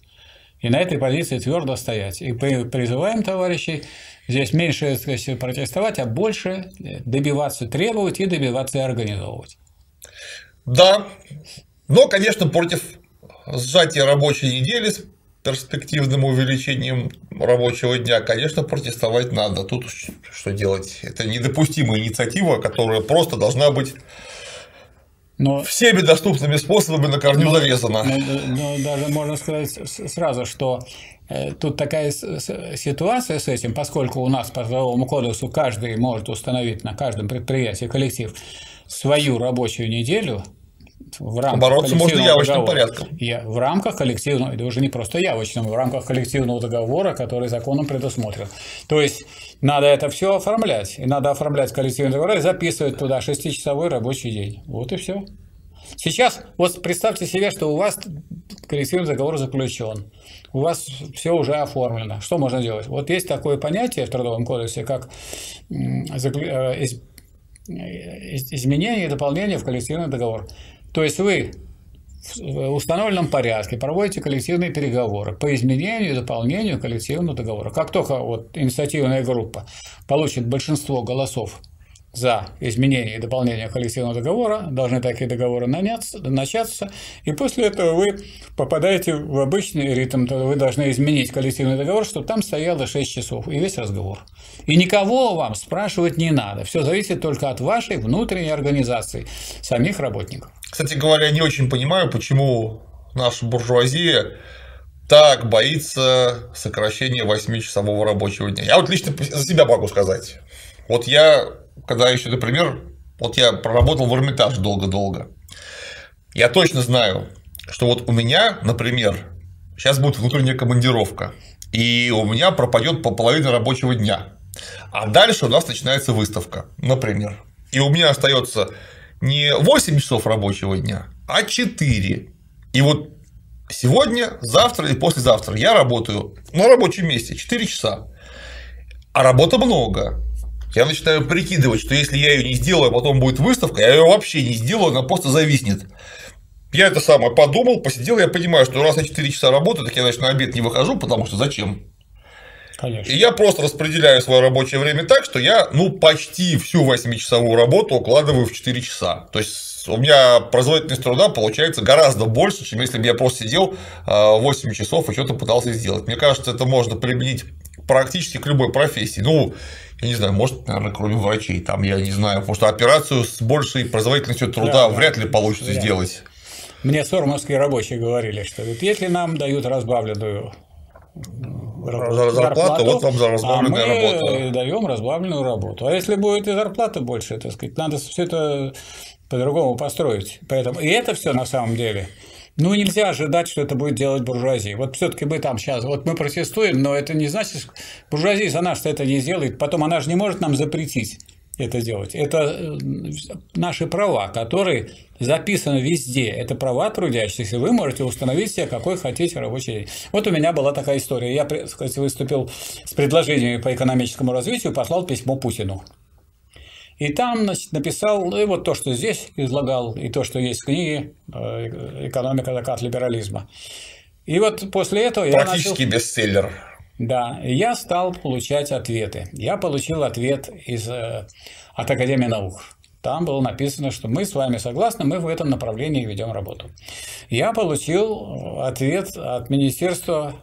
И на этой позиции твердо стоять. И призываем товарищей здесь меньше сказать, протестовать, а больше добиваться, требовать и добиваться и организовывать. Да, но, конечно, против сжатия рабочей недели перспективным увеличением рабочего дня, конечно, протестовать надо. Тут что делать? Это недопустимая инициатива, которая просто должна быть но, всеми доступными способами на корню но, зарезана. Но, но даже можно сказать сразу, что э, тут такая ситуация с этим, поскольку у нас по трудовому кодексу каждый может установить на каждом предприятии коллектив свою рабочую неделю, в рамках Бороться можно явочным договора. порядком. Я, в рамках коллективного, это уже не просто явочным, в рамках коллективного договора, который законом предусмотрен. То есть надо это все оформлять. И надо оформлять коллективный договор и записывать туда шестичасовой рабочий день. Вот и все. Сейчас, вот представьте себе, что у вас коллективный договор заключен, у вас все уже оформлено. Что можно делать? Вот есть такое понятие в Трудовом кодексе, как э, изменение и дополнение в коллективный договор. То есть вы в установленном порядке проводите коллективные переговоры по изменению и дополнению коллективного договора. Как только вот инициативная группа получит большинство голосов за изменение и дополнение коллективного договора, должны такие договоры наняться, начаться, и после этого вы попадаете в обычный ритм, то вы должны изменить коллективный договор, чтобы там стояло 6 часов, и весь разговор. И никого вам спрашивать не надо, все зависит только от вашей внутренней организации, самих работников. Кстати говоря, не очень понимаю, почему наша буржуазия так боится сокращения 8-часового рабочего дня. Я вот лично за себя могу сказать. Вот я, когда еще, например, вот я проработал в Эрмитаже долго-долго, я точно знаю, что вот у меня, например, сейчас будет внутренняя командировка, и у меня пропадет по половине рабочего дня. А дальше у нас начинается выставка, например. И у меня остается не 8 часов рабочего дня, а 4. И вот сегодня, завтра и послезавтра я работаю на рабочем месте 4 часа, а работы много. Я начинаю прикидывать, что если я ее не сделаю, а потом будет выставка, я ее вообще не сделаю, она просто зависнет. Я это самое подумал, посидел, я понимаю, что раз я 4 часа работаю, так я, значит, на обед не выхожу, потому что зачем? Конечно. И я просто распределяю свое рабочее время так, что я, ну, почти всю 8-часовую работу укладываю в 4 часа. То есть у меня производительность труда получается гораздо больше, чем если бы я просто сидел 8 а, часов и что-то пытался сделать. Мне кажется, это можно применить практически к любой профессии. Ну, я не знаю, может, наверное, кроме врачей, там, я не знаю, потому что операцию с большей производительностью труда да, вряд ли получится вряд. сделать. Мне сормовские рабочие говорили, что вот если нам дают разбавленную зарплату, зарплату, вот вам за разбавленную а мы работу. даем разбавленную работу. А если будет и зарплата больше, так сказать, надо все это по-другому построить. Поэтому и это все на самом деле. Ну, нельзя ожидать, что это будет делать буржуазия. Вот все-таки мы там сейчас, вот мы протестуем, но это не значит, что буржуазия за нас это не сделает. Потом она же не может нам запретить это делать. Это э, наши права, которые записаны везде. Это права трудящихся. Вы можете установить себе какой хотите рабочий день. Вот у меня была такая история. Я, сказать, выступил с предложениями по экономическому развитию, послал письмо Путину. И там значит, написал ну, и вот то, что здесь излагал, и то, что есть в книге э, «Экономика. Закат либерализма». И вот после этого Практически я начал... бестселлер. Да, я стал получать ответы. Я получил ответ из, э, от Академии наук. Там было написано, что мы с вами согласны, мы в этом направлении ведем работу. Я получил ответ от Министерства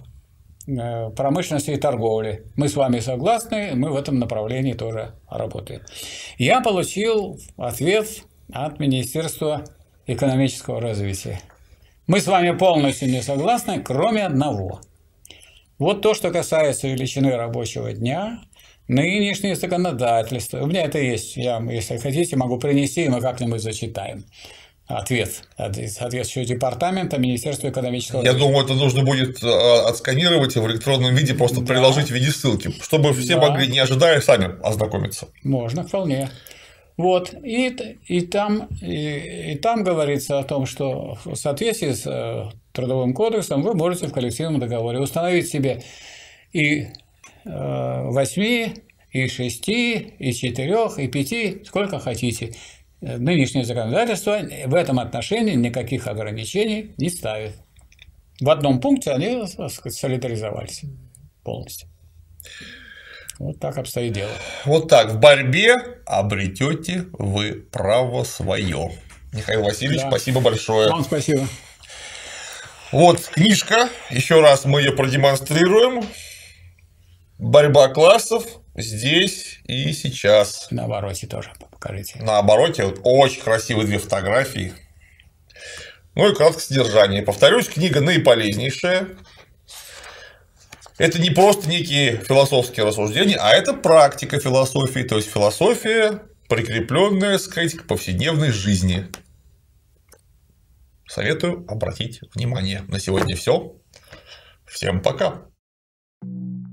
промышленности и торговли. Мы с вами согласны, мы в этом направлении тоже работаем. Я получил ответ от Министерства экономического развития. Мы с вами полностью не согласны, кроме одного – вот то, что касается величины рабочего дня, нынешнее законодательство. У меня это есть. Я, если хотите, могу принести, и мы как-нибудь зачитаем. Ответ от соответствующего департамента Министерства экономического Я думаю, это нужно будет э, отсканировать и в электронном виде просто да. приложить в виде ссылки, чтобы все да. могли, не ожидая, сами ознакомиться. Можно, вполне. Вот, и, и, там, и, и там говорится о том, что в соответствии с э, Трудовым кодексом вы можете в коллективном договоре установить себе и 8, э, и 6, и 4, и 5, сколько хотите. Нынешнее законодательство в этом отношении никаких ограничений не ставит. В одном пункте они сказать, солидаризовались полностью. Вот так обстоит дело. Вот так. В борьбе обретете вы право свое. Михаил Васильевич, да. спасибо большое. Вам спасибо. Вот книжка. Еще раз мы ее продемонстрируем. Борьба классов здесь и сейчас. На обороте тоже покажите. На обороте вот, очень красивые две фотографии. Ну и краткое содержание. Повторюсь, книга наиполезнейшая. Это не просто некие философские рассуждения, а это практика философии, то есть философия, прикрепленная, сказать, к повседневной жизни. Советую обратить внимание. На сегодня все. Всем пока. thank you